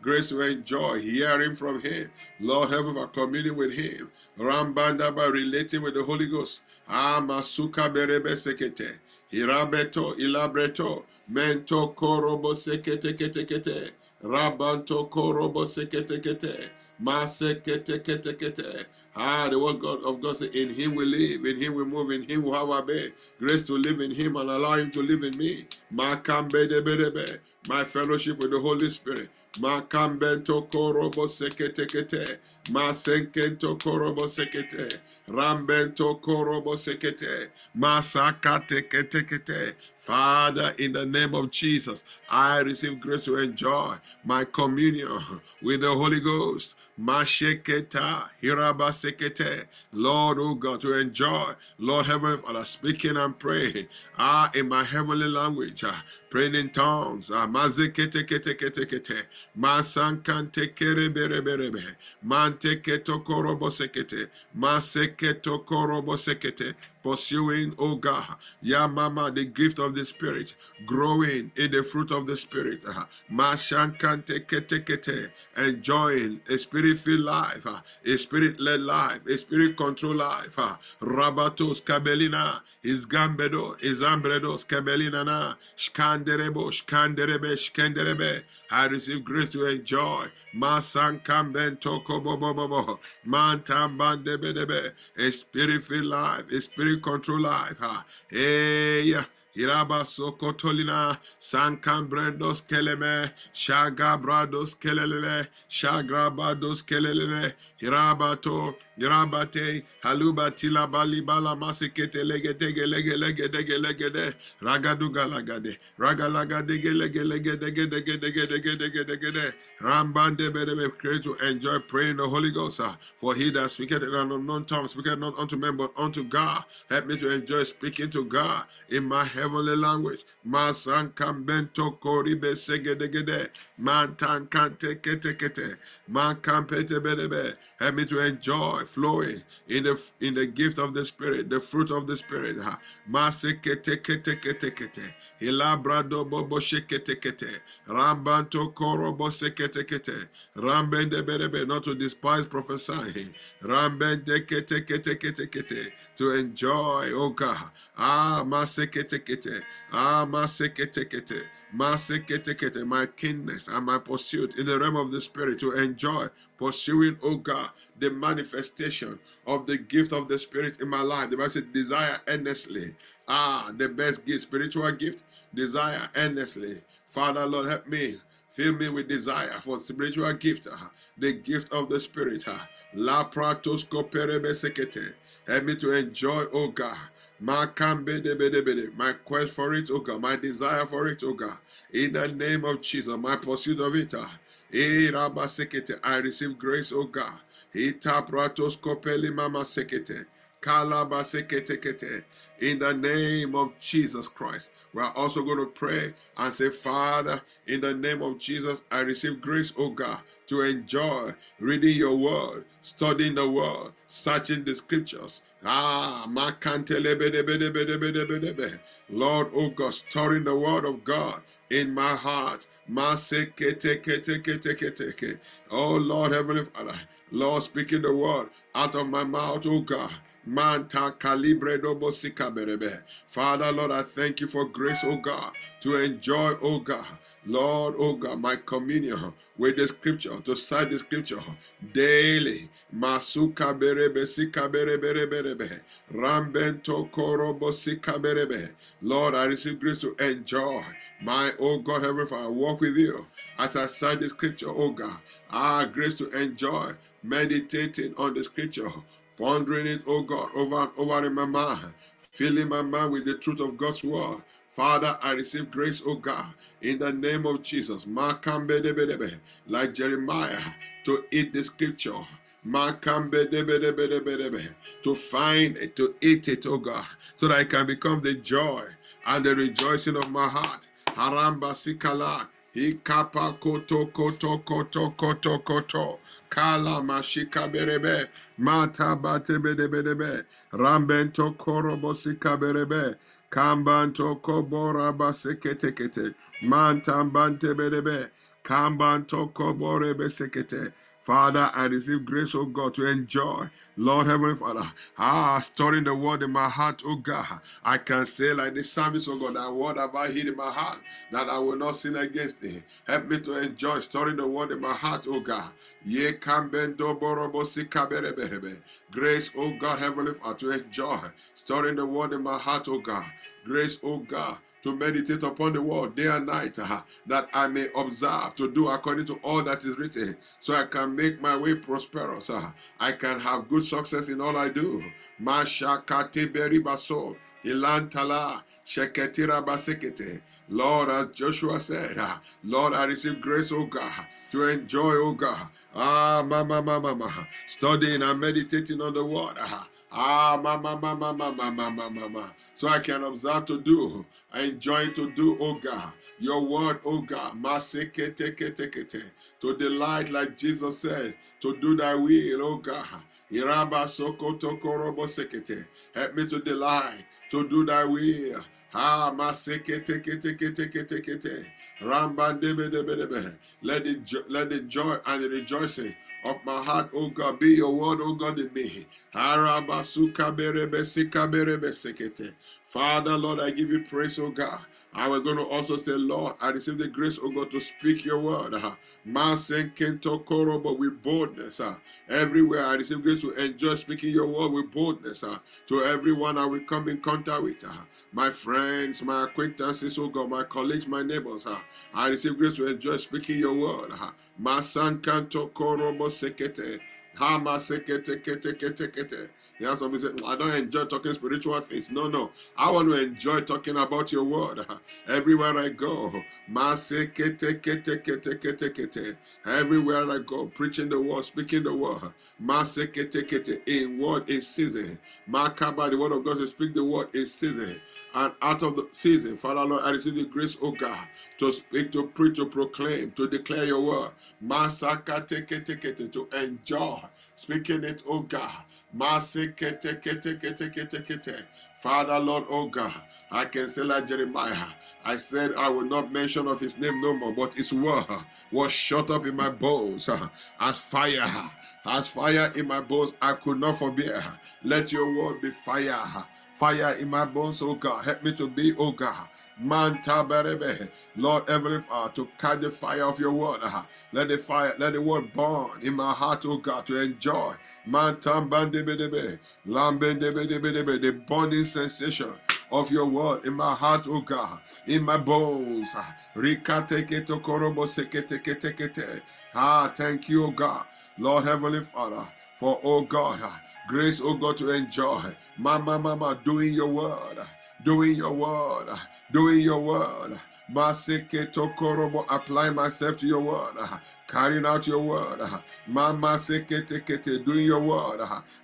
Grace to enjoy hearing from Him. Lord, help us communing with Him. Rambanda by relating with the Holy Ghost. Amasuka berebe sekete. Hirabeto ilabreto. Mento korobo sekete kete kete. Rabanto korobo sekete kete. Masekete kete kete. Ah, the word God of God said, In Him we live, in Him we move, in Him we have our being. Grace to live in Him and allow Him to live in me. My fellowship with the Holy Spirit. Makambento korobo sekete kete. Masenkento korobo sekete. Rambento korobo sekete. Masakate kete kete. Father, in the name of Jesus, I receive grace to enjoy my communion with the Holy Ghost. Masheketa, Hirabasekete. Lord, oh God, to enjoy. Lord, Heavenly Father, speaking and praying. Ah, in my heavenly language, ah, praying in tongues. Ah, Mazekete kete kete kete. Masankante kerebereberebe. Manteketo korobosekete. Maseketo korobosekete pursuing, oh God, Yamama, the gift of the Spirit, growing in the fruit of the Spirit, uh-huh. kete, enjoying a spirit filled uh, life, a spirit led life, a spirit controlled life. Rabatos kabelina, is gambedo, is ambredos kabelina, shkanderebo, shkanderebe, shkanderebe. I receive grace to enjoy. Masan kambento kobobobobo, mantambandebedebe, a spirit filled life, a spirit control life. Uh-huh. Hey, Iraba Sokotolina, Sankambrendos Keleme, Shagabrados Kelele, Shagrabados Kelele, Irabato, Irabate, Halubatila Balibala Masikete Legetege Lege Lege Dege Legede, Ragaduga Lagade, Ragalagade Lege Lege Dege Dege Dege Dege Dege Dege Rambande Bedebe, create to enjoy praying the Holy Ghost, ah. for he that speaketh in an unknown tongue, speaketh not unto men but unto God. Help me to enjoy speaking to God in my heaven heavenly language. Masankambento koribe segedegede. Mantan kante kete kete. Man kampete bedebe. Help me to enjoy flowing in the in the gift of the Spirit, the fruit of the Spirit. Mase kete kete kete kete. Hilabrado bobo shekete kete. Rambanto koro bose kete kete. Rambende bedebe. Not to despise prophesying. Rambende kete kete kete kete. To enjoy, oh God. Ah, masekete kete. Ah, masekete kete. Masekete kete. My keenness and my pursuit in the realm of the Spirit to enjoy pursuing, oh God, the manifestation of the gift of the Spirit in my life. The Bible says, desire earnestly. Ah, the best gift, spiritual gift, desire earnestly. Father, Lord, help me Fill me with desire for spiritual gift, uh, the gift of the Spirit. Uh, La pratos sekete. Help me to enjoy, oh God. My quest for it, oh God. My desire for it, oh God. In the name of Jesus, my pursuit of it. Uh, I receive grace, oh God. Ita pratos kopeli mama sekete. In the name of Jesus Christ. We are also going to pray and say, Father, in the name of Jesus, I receive grace, oh God, to enjoy reading your word, studying the word, searching the scriptures. Ah, Lord, oh God, storing the word of God in my heart. Oh Lord, Heavenly Father, Lord, speaking the word out of my mouth, oh God. Father, Lord, I thank you for grace, oh God, to enjoy, oh God, Lord, oh God, my communion with the scripture, to cite the scripture daily. Masuka berebe sika berebe berebe. Rambento korobo sika berebe. Lord, I receive grace to enjoy my, oh God, Heavenly Father, walk with you as I cite the scripture, oh God. Ah, grace to enjoy meditating on the scripture, pondering it, oh God, over and over in my mind, filling my mind with the truth of God's word. Father, I receive grace, oh God, in the name of Jesus. Like Jeremiah, to eat the scripture. To find it, to eat it, oh God, so that I can become the joy and the rejoicing of my heart. Haramba sikala Ikapa koto koto koto koto koto. Kala mashika berebe. Mata bate bede bede be. Rambento korobo sika berebe. Kambanto kobora basekete kete. Mantambante berebe. Kambanto kobore besekete. Father, I receive grace, oh God, to enjoy. Lord Heavenly Father, ah, storing the word in my heart, oh God. I can say like the psalmist, oh God, that word have I hid in my heart, that I will not sin against thee. Help me to enjoy storing the word in my heart, oh God. Ye kambendo borobosi. Grace, oh God, Heavenly Father, to enjoy storing the word in my heart, oh God. Grace, oh God, to meditate upon the word day and night, uh, that I may observe to do according to all that is written, so I can make my way prosperous. Uh, I can have good success in all I do. Ilantala Sheketira Basekete. Lord, as Joshua said, uh, Lord, I receive grace, O God, to enjoy, O God. Ah, mama, mama, mama. Studying and meditating on the word. Uh, Ah, mama, mama, mama, mama, mama. So I can observe to do. I enjoy to do, oh God. Your word, oh God. To delight, like Jesus said, to do thy will, oh God. Help me to delight, to do thy will. Ah, masekete kete kete kete kete. Ramba debe debe debe. Let the let the joy and the rejoicing of my heart, O God, be your word, O God, in me. Father, Lord, I give you praise, oh God. I was going to also say, Lord, I receive the grace, oh God, to speak your word. Uh-huh. But with boldness. Uh, everywhere I receive grace to enjoy speaking your word with boldness. Uh, to everyone I will come in contact with. Uh-huh. My friends, my acquaintances, oh God, my colleagues, my neighbors. Uh, I receive grace to enjoy speaking your word. Masankanto korobo sekete. Yeah, somebody said, I don't enjoy talking spiritual things. No, no. I want to enjoy talking about your word uh-huh. Everywhere I go. Everywhere I go, preaching the word, speaking the word. In word in season. Makaba, the word of God says, speak the word in season. And out of the season, Father Lord, I receive the grace, oh God, to speak, to preach, to proclaim, to declare your word. Masaka to enjoy speaking it, oh God. Father, Lord, oh God, I can say like Jeremiah. I said I will not mention of his name no more, but his word was shut up in my bones as fire. As fire in my bones, I could not forbear. Let your word be fire fire in my bones, oh God. Help me to be, oh God. Berebe. Lord Heavenly Father, to catch the fire of your word. Uh, let the fire, let the word burn in my heart, oh God, to enjoy. Manta bandebedebe. The burning sensation of your word in my heart, oh God, in my bones. Uh, ah, thank you, oh God. Lord Heavenly Father, for, oh God, uh, Grace, oh God, to enjoy. Mama, mama, doing your word, doing your word, doing your word. Maseke tokorobo, apply myself to your word, carrying out your word. Mama seke tekete, doing your word.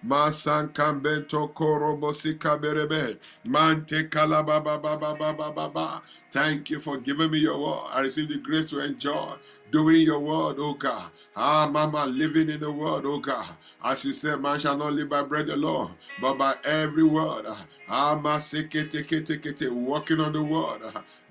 Masan kambento korobo sikaberebe. Mante kalababa baba baba baba. Thank you for giving me your word. I receive the grace to enjoy doing your word, oh God. Ah, Mama, living in the word, oh God. As you said, man shall not live by bread alone, but by every word. Ah, Masikete, walking on the word,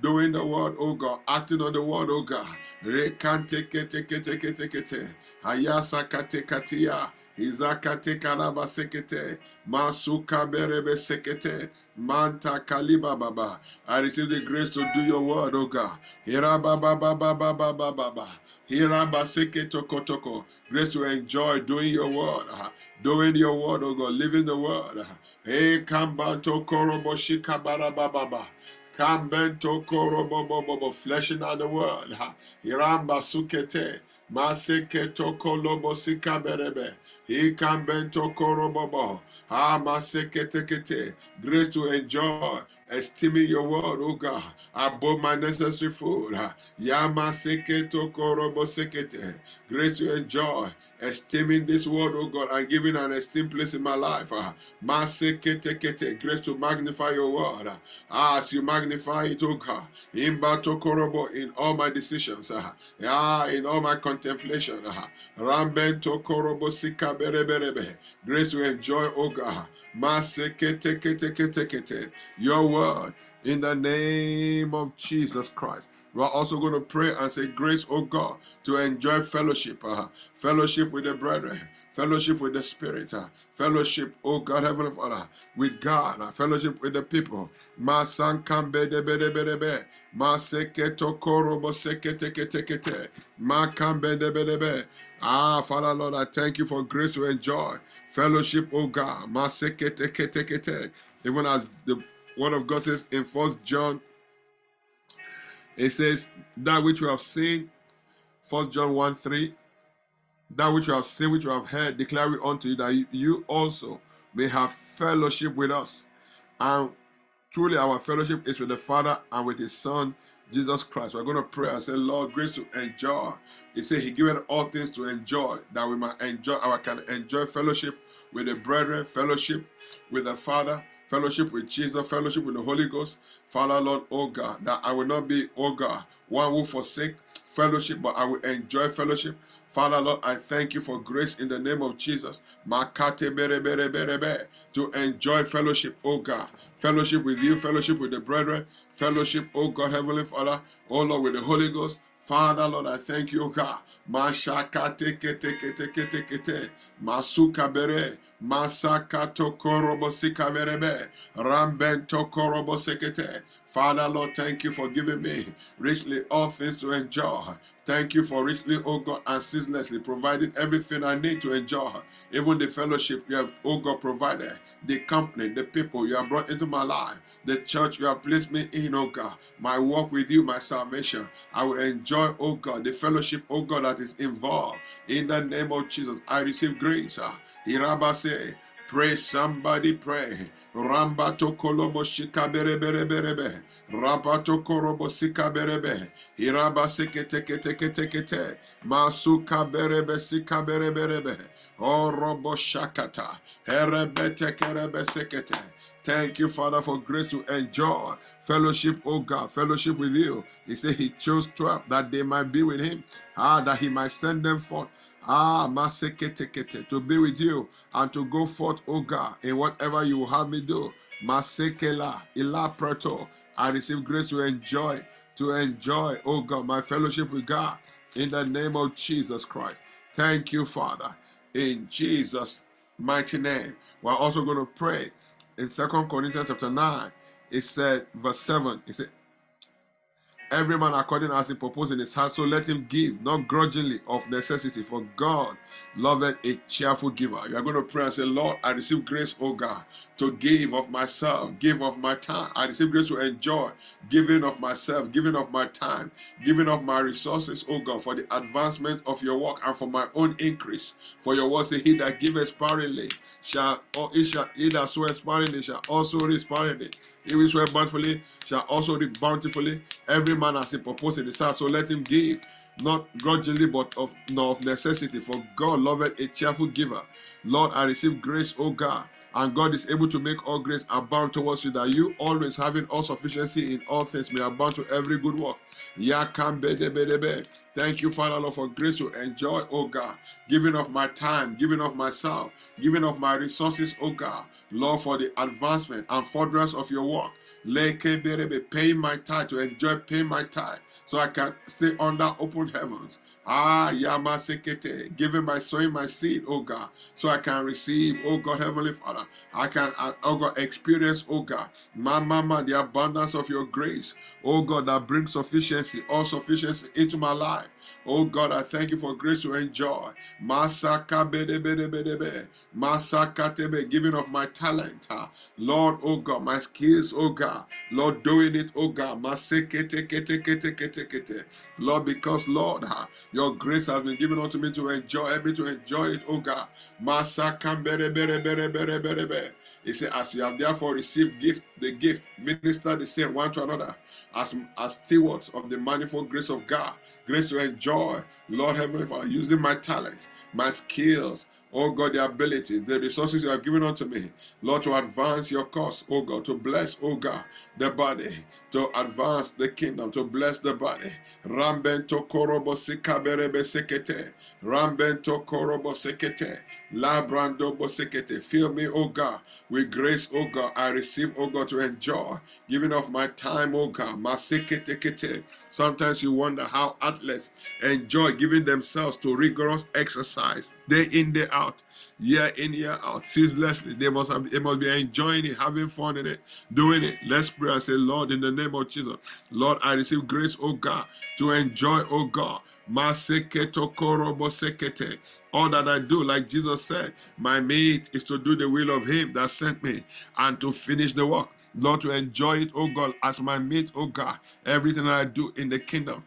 doing the word, oh God, acting on the word, oh God. Rekante kete kete kete kete. Ayasa kate katia. Izakate kalaba sekete, masuka berebe sekete, manta kaliba baba. I receive the grace to do your word, oh God. Hira baba baba baba baba baba. Hira baseke toko toko. Grace to enjoy doing your word, uh, doing your word, oh God, living the word. Uh, hey, kambanto korobo shikabara baba baba. Kambento oh, korobo bobo, fleshing out the word. Hiramba sukete. Maseke toko lobo sikaberebe. Ikambento korobobo. Ah, maseke tekete. Grace to enjoy, esteeming your word, oh God, above my necessary food. Yama seke toko robo sekete. Grace to enjoy, esteeming this word, oh God, and giving an esteemed place in my life. Maseke tekete. Grace to magnify your word. As you magnify it, oh God. Imba toko robo in all my decisions. Ah, in all my contemplation. Uh, Rambento korobo sika berebe. Grace to enjoy, oh God. Your word in the name of Jesus Christ. We are also going to pray and say, Grace, oh God, to enjoy fellowship, uh, fellowship with the brethren, fellowship with the Spirit, uh, fellowship, oh God, Heavenly Father, with God, uh, fellowship with the people. Masan kambe de be de be de be, maseke tokoro boseke teke teke te, ma kambe de be de be. Ah, Father Lord, I thank you for grace to enjoy fellowship, oh God. Maseke teke teke te. Even as the word of God says in First John, it says that which you have seen, First John 1 3, that which you have seen, which you have heard, declare we unto you that you also may have fellowship with us. And truly, our fellowship is with the Father and with His Son, Jesus Christ. We're going to pray and say, Lord, grace to enjoy. He said He given all things to enjoy, that we might enjoy, our can enjoy fellowship with the brethren, fellowship with the Father, fellowship with Jesus, fellowship with the Holy Ghost. Father, Lord, oh God, that I will not be, oh God, one who forsake fellowship, but I will enjoy fellowship. Father, Lord, I thank you for grace in the name of Jesus. To enjoy fellowship, oh God. Fellowship with you, fellowship with the brethren, fellowship, oh God, Heavenly Father, oh Lord, with the Holy Ghost. Father, Lord, I thank you, God. Mashaka teke teke teke teke te. Masuka bere. Masaka tokorobo sika berebe. Ramben tokorobo sekete. Father, Lord, thank you for giving me richly all things to enjoy. Thank you for richly, oh God, and ceaselessly providing everything I need to enjoy. Even the fellowship you have, oh God, provided, the company, the people you have brought into my life, the church you have placed me in, oh God, my walk with you, my salvation. I will enjoy, oh God, the fellowship, oh God, that is involved. In the name of Jesus, I receive grace. Irabase, Pray, somebody pray. Rambato kolobo shika bere bere bere be. Rabato korobo kete kete kete. Masuka bere be sika bere bere be. Orobo shakata. Herebete kerebe sekete. Thank you, Father, for grace to enjoy fellowship, oh God, fellowship with you. He said he chose 12 that they might be with him, ah, that he might send them forth. Ah, masekete to be with you and to go forth, oh God, in whatever you have me do. Masekela, ila preto. I receive grace to enjoy, to enjoy, O God, my fellowship with God in the name of Jesus Christ. Thank you, Father, in Jesus' mighty name. We're also going to pray in Second Corinthians chapter 9, it said, verse 7, it said, Every man according as he purposed in his heart, so let him give, not grudgingly of necessity, for God loveth a cheerful giver. You are going to pray and say, Lord, I receive grace, O God, to give of myself, give of my time. I receive grace to enjoy giving of myself, giving of my time, giving of my resources, O God, for the advancement of your work and for my own increase. For your word say, He that giveth sparingly shall, or he shall, he that soweth sparingly shall also reap sparingly. He will swear bountifully shall also reap bountifully. Every man has a purpose in his heart, so let him give, not grudgingly, but of nor of necessity. For God loveth a cheerful giver. Lord, I receive grace, O God, and God is able to make all grace abound towards you, that you always having all sufficiency in all things may abound to every good work. Thank you, Father Lord, for grace to enjoy, O God, giving of my time, giving of myself, giving of my resources, O God, Lord, for the advancement and furtherance of your work. Pay my tithe to enjoy paying my tithe so I can stay under open heavens. Ah, Yama Sekete, giving my sowing my seed, oh God, so I can receive, oh God, Heavenly Father. I can, oh God, experience, oh God, my mama, the abundance of your grace, oh God, that brings sufficiency, all sufficiency into my life. Oh God, I thank you for grace to enjoy. Masaka bede bede bede be. Masaka tebe, giving of my talent. Lord, oh God, my skills, oh God. Lord, doing it, oh God. Lord, because Lord, your grace has been given unto me to enjoy, me to enjoy it, oh God. He said, as you have therefore received gift, the gift, minister the same one to another, as, as stewards of the manifold grace of God, grace to enjoy, Lord Heavenly Father, using my talents, my skills, Oh God, the abilities, the resources you have given unto me, Lord, to advance your cause, oh God, to bless, oh God, the body, to advance the kingdom, to bless the body. Rambento korobo sikaberebe sekete, rambento korobo sekete, labrando bosekete. Fill me, oh God, with grace, oh God. I receive, oh God, to enjoy, giving of my time, oh God. Masekete kete. Sometimes you wonder how athletes enjoy giving themselves to rigorous exercise day in, day out, year in, year out, ceaselessly. They must have, they must be enjoying it, having fun in it, doing it. Let's pray and say, Lord, in the name of Jesus, Lord, I receive grace, oh God, to enjoy, oh God. All that I do, like Jesus said, my meat is to do the will of Him that sent me and to finish the work. Lord, to enjoy it, oh God, as my meat, oh God. Everything I do in the kingdom.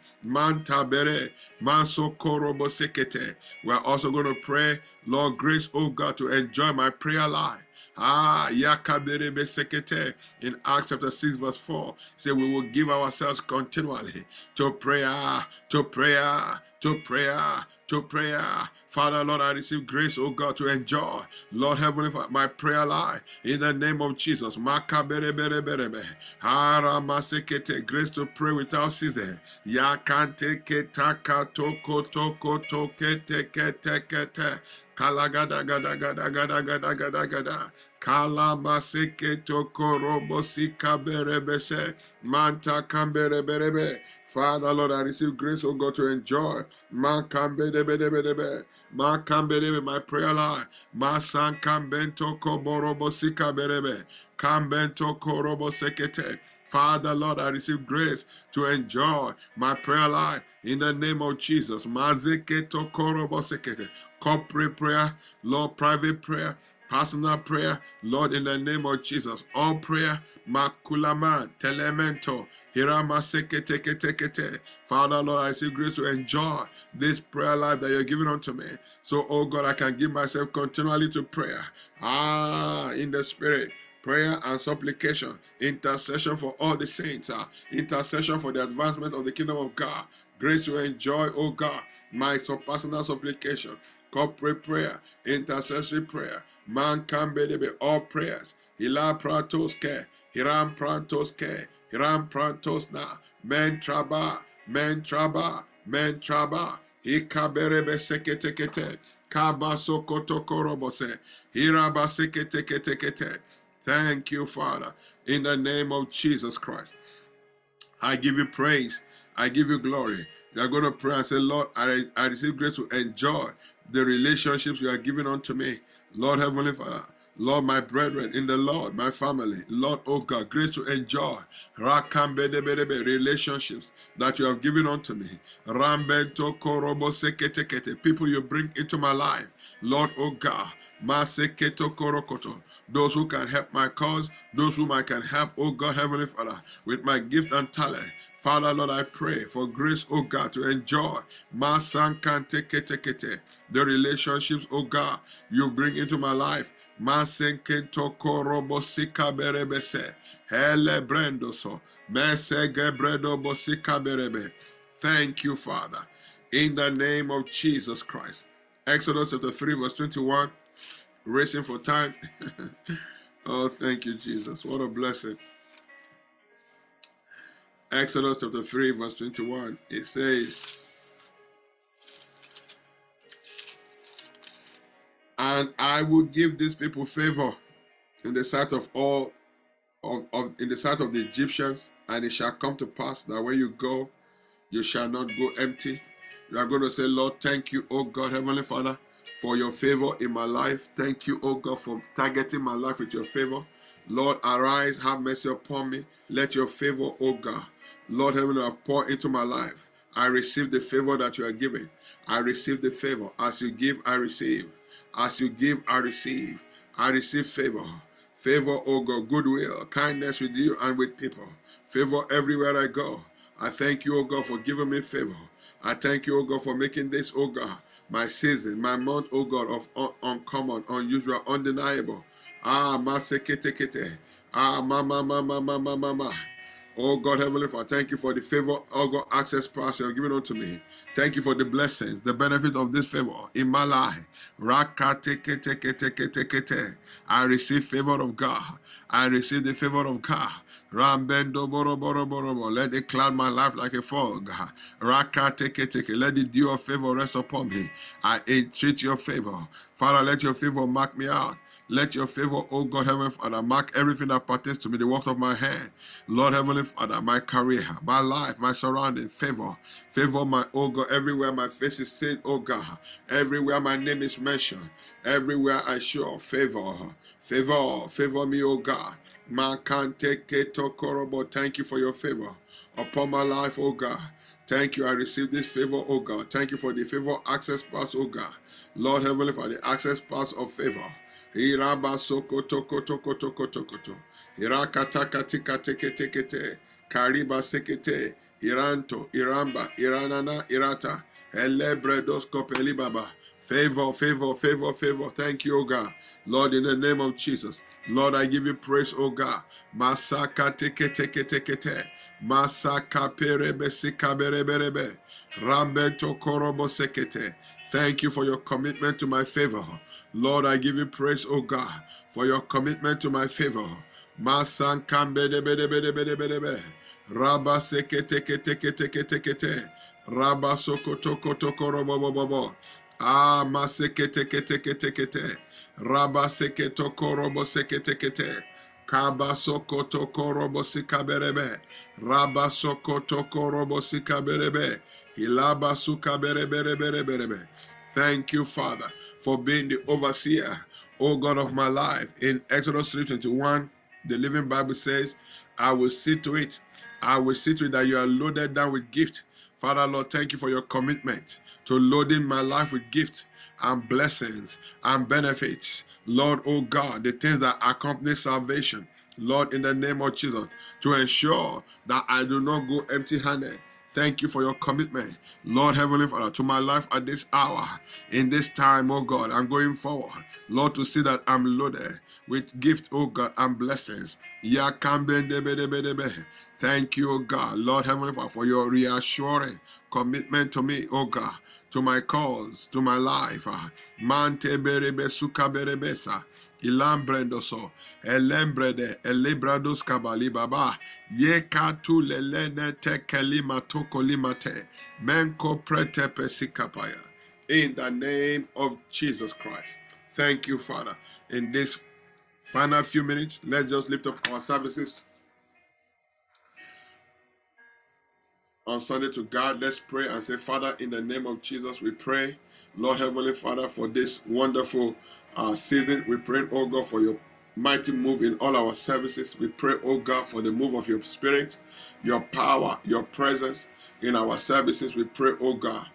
Sokorobo. We're also going to pray, Lord, grace, oh God, to enjoy my prayer life. Ah, Yakaberebe Sekete in Acts chapter 6, verse 4. Say we will give ourselves continually to prayer, to prayer, to prayer, to prayer. Father, Lord, I receive grace, oh God, to enjoy. Lord Heavenly Father, my prayer life in the name of Jesus. Grace to pray without ceasing. Yakante ketaka toko toko toke teke teke te. Kalagada gada gada gada gada gada gada. Kala maseke toko robo sika berebese. Manta kambere berebe. Father, Lord, I receive grace, oh God, to enjoy. My prayer life. Ma san kambento koborobo sika berebe. Kambento korobo sekete. Father, Lord, I receive grace to enjoy my prayer life in the name of Jesus. Mazeketo korobo sekete. Corporate prayer, Lord, private prayer, personal prayer, Lord, in the name of Jesus. All prayer, makulaman, telemento, hirama sekete Father, Lord, I receive grace to enjoy this prayer life that you're giving unto me. So, oh God, I can give myself continually to prayer. Ah, in the spirit prayer and supplication, intercession for all the saints, uh, intercession for the advancement of the kingdom of God, grace to enjoy, oh God, my personal supplication, corporate prayer, intercessory prayer, man can be all prayers, hila pratos ke, hiram prantos ke, hiram prantos na, men traba, men traba, men traba, hikaberebe seketekete, hiraba seketekete, Thank you, Father, in the name of Jesus Christ. I give you praise. I give you glory. You are going to pray and say, Lord, I, I receive grace to enjoy the relationships you are giving unto me. Lord Heavenly Father, Lord, my brethren mm. in the Lord, my family, Lord, oh God, grace to enjoy relationships that you have given unto me. People you bring into my life, Lord, oh God, those who can help my cause, those whom I can help, oh God, Heavenly Father, with my gift and talent. Father, Lord, I pray for grace, oh God, to enjoy the relationships, oh God, you bring into my life. Thank you, Father. In the name of Jesus Christ. Exodus chapter 3, verse 21. Racing for time. oh, thank you, Jesus. What a blessing. Exodus chapter 3, verse 21. It says, And I will give these people favor in the sight of all of, of in the sight of the Egyptians, and it shall come to pass that when you go, you shall not go empty. You are going to say, Lord, thank you, oh God, Heavenly Father, for your favor in my life. Thank you, oh God, for targeting my life with your favor. Lord, arise, have mercy upon me. Let your favor, O God, Lord, heaven, Father, pour into my life. I receive the favor that you are giving. I receive the favor. As you give, I receive. As you give, I receive. I receive favor. Favor, O God, goodwill, kindness with you and with people. Favor everywhere I go. I thank you, O God, for giving me favor. I thank you, O God, for making this, O God, my season, my month, O God, of un uncommon, unusual, undeniable. Ah, masekete Ah, mama, mama, mama, mama. Oh God, Heavenly Father, thank you for the favor, oh God, access pass you have given unto me. Thank you for the blessings, the benefit of this favor in my life. I receive favor of God. I receive the favor of God. Rambendo boro boro boro boro. Let it cloud my life like a fog. Raka teke teke. Let the dew of favor rest upon me. I entreat your favor. Father, let your favor mark me out. Let your favor, oh God, Heavenly Father, mark everything that pertains to me, the work of my hand. Lord, Heavenly Father, my career, my life, my surrounding, favor. Favor my, oh God, everywhere my face is seen, oh God. Everywhere my name is mentioned. Everywhere I show favor. Favor, favor me, oh God. Man can't take it, Tokorobo. Thank you for your favor upon my life, oh God. Thank you. I receive this favor, oh God. Thank you for the favor access pass, oh God. Lord Heavenly Father, the access pass of favor. Iraba soko toko toko toko toko to. Irakataka tika teke teke te. Kariba sekete. Iranto, Iramba, Iranana, Irata. Elebredos kopeli baba. Favor, favor, favor, favor. Thank you, O God. Lord, in the name of Jesus. Lord, I give you praise, O God. Masaka teke teke teke te. Masaka perebe sika berebe. Rambeto korobo sekete. Thank you for your commitment to my favor. Lord, I give you praise, O God, for your commitment to my favor. Masan kambe de bede bede bede bede be. Rabba seke teke teke teke teke te. Rabba soko toko toko robo bo bo bo. Ah, maseke teke teke teke te. Rabba seke toko robo seke teke te. Kabasokoto korobosika berebe. Rabasokoto korobosika berebe. Hilabasuka berebe berebe berebe. Thank you, Father, for being the overseer, O God of my life. In Exodus 3:21, the Living Bible says, I will see to it. I will see to it that you are loaded down with gift. Father, Lord, thank you for your commitment to loading my life with gift and blessings and benefits. Lord, oh God, the things that accompany salvation. Lord, in the name of Jesus, to ensure that I do not go empty handed. Thank you for your commitment, Lord Heavenly Father, to my life at this hour, in this time, oh God. I'm going forward, Lord, to see that I'm loaded with gift, oh God, and blessings. Thank you, oh God, Lord Heavenly Father, for your reassuring commitment to me, oh God, to my cause, to my life. Ah, mante berebe suka berebesa. Ilambrendoso, Elembrede, Elebrados Kabali Baba, Yekatu Lelene Tekeli limate Menko Prete Pesikapaya. In the name of Jesus Christ. Thank you, Father. In this final few minutes, let's just lift up our services on Sunday to God. Let's pray and say, Father, in the name of Jesus, we pray, Lord Heavenly Father, for this wonderful uh, season. We pray, oh God, for your mighty move in all our services. We pray, oh God, for the move of your spirit, your power, your presence in our services. We pray, oh God.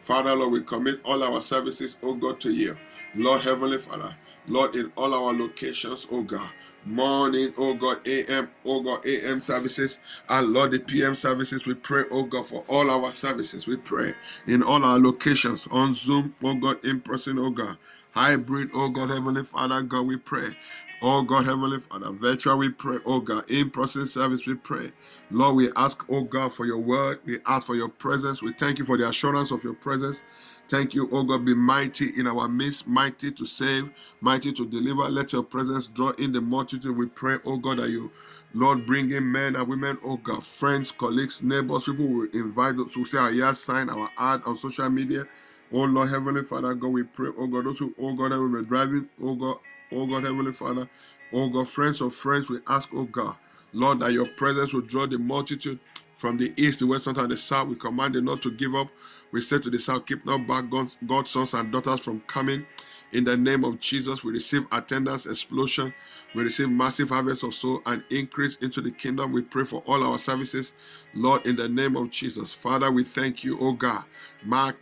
Father, Lord, we commit all our services, oh God, to you. Lord, Heavenly Father, Lord, in all our locations, oh God, morning, oh God, AM, oh God, AM services, and Lord, the PM services, we pray, oh God, for all our services. We pray in all our locations, on Zoom, oh God, in person, oh God, hybrid, oh God, Heavenly Father, God, we pray. Oh God, Heavenly Father, virtual we pray. Oh God, in person service we pray. Lord, we ask, oh God, for your word. We ask for your presence. We thank you for the assurance of your presence. Thank you, oh God, be mighty in our midst, mighty to save, mighty to deliver. Let your presence draw in the multitude. We pray, oh God, that you, Lord, bring in men and women, oh God, friends, colleagues, neighbors, people will invite us to say our yes sign, our ad on social media. Oh Lord, Heavenly Father, God, we pray, oh God, those who, oh God, that we were driving, oh God, oh God, Heavenly Father, oh God, friends of friends, we ask, oh God, Lord, that your presence will draw the multitude from the east, the west, and the south. We command them not to give up. We say to the south, keep not back God's sons and daughters from coming. In the name of Jesus, we receive attendance explosion. We receive massive harvest of soul and increase into the kingdom. We pray for all our services, Lord, in the name of Jesus. Father, we thank you, O God. We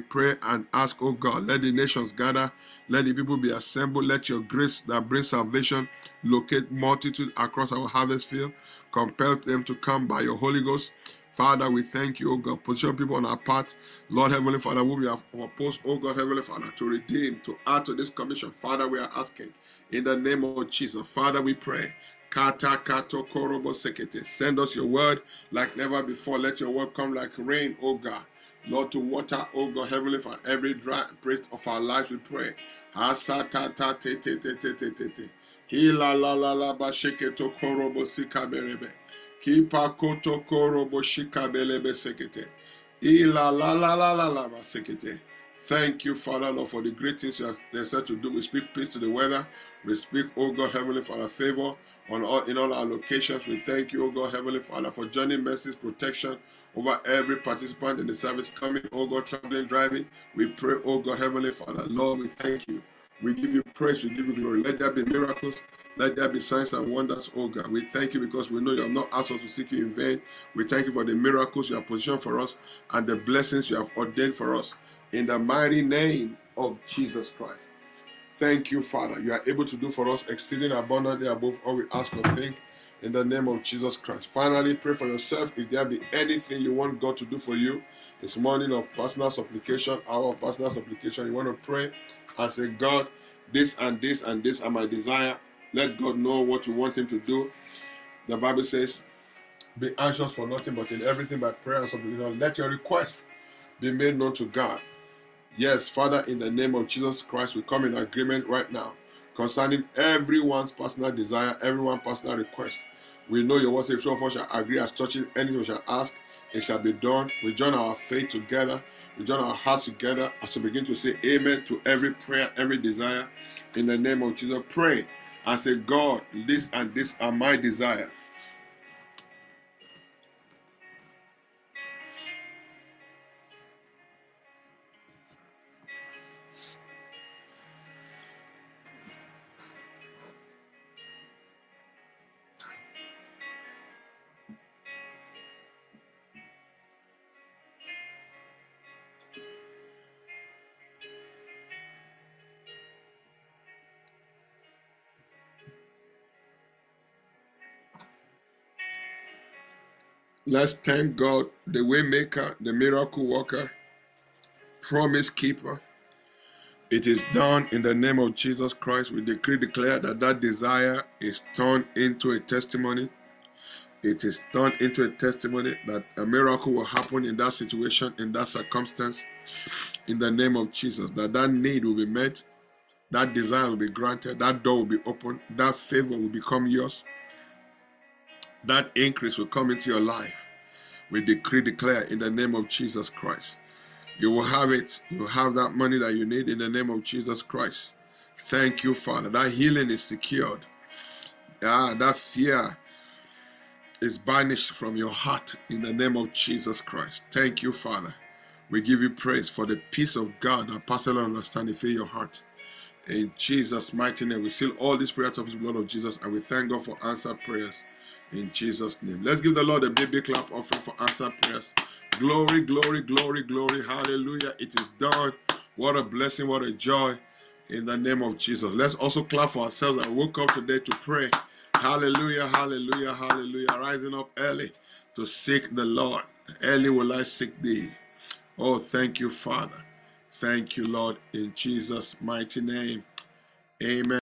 pray and ask, O God, let the nations gather, let the people be assembled, let your grace that brings salvation locate multitude across our harvest field, compel them to come by your Holy Ghost. Father, we thank you, O God. Position people on our path. Lord Heavenly Father, we have opposed, O God Heavenly Father, to redeem, to add to this commission. Father, we are asking in the name of Jesus. Father, we pray. Send us your word like never before. Let your word come like rain, O God. Lord, to water, O God, Heavenly Father, every dry place of our lives, we pray. Hila la la la ba korobo sika berebe. Kipa koto koro boshika belebe sekete. Ila la la la la la sekete. Thank you, Father, Lord, for the great things you have said to do. We speak peace to the weather. We speak, oh God, Heavenly Father, favor on all in all our locations. We thank you, oh God, Heavenly Father, for journey message protection over every participant in the service coming, oh God, traveling, driving. We pray, oh God, Heavenly Father, Lord, we thank you. We give you praise, we give you glory. Let there be miracles. Let there be signs and wonders, oh God. We thank you because we know you have not asked us to seek you in vain. We thank you for the miracles you have positioned for us and the blessings you have ordained for us. In the mighty name of Jesus Christ. Thank you, Father. You are able to do for us exceeding abundantly above all we ask or think in the name of Jesus Christ. Finally, pray for yourself. If there be anything you want God to do for you this morning of personal supplication, hour of personal supplication, you want to pray and say, God, this and this and this are my desire. Let God know what you want Him to do. The Bible says, Be anxious for nothing, but in everything by prayer and supplication, let your request be made known to God. Yes, Father, in the name of Jesus Christ, we come in agreement right now concerning everyone's personal desire, everyone's personal request. We know your word says, two shall agree as touching anything we shall ask it shall be done. We join our faith together. We join our hearts together as we begin to say amen to every prayer, every desire. In the name of Jesus, pray and say, God, this and this are my desire. Let's thank God, the waymaker, the miracle worker, promise keeper. It is done in the name of Jesus Christ. We decree, declare that that desire is turned into a testimony. It is turned into a testimony that a miracle will happen in that situation, in that circumstance, in the name of Jesus. That that need will be met, that desire will be granted, that door will be opened, that favor will become yours that increase will come into your life. We decree, declare in the name of Jesus Christ. You will have it. You will have that money that you need in the name of Jesus Christ. Thank you, Father. That healing is secured. Ah, that fear is banished from your heart in the name of Jesus Christ. Thank you, Father. We give you praise for the peace of God that passes all understanding fill your heart. In Jesus' mighty name, we seal all these prayers of the blood of Jesus, and we thank God for answered prayers in Jesus' name. Let's give the Lord a baby clap offering for answered prayers. Glory, glory, glory, glory. Hallelujah. It is done. What a blessing, what a joy in the name of Jesus. Let's also clap for ourselves. I woke up today to pray. Hallelujah, hallelujah, hallelujah. Rising up early to seek the Lord. Early will I seek thee. Oh, thank you, Father. Thank you, Lord, in Jesus' mighty name. Amen.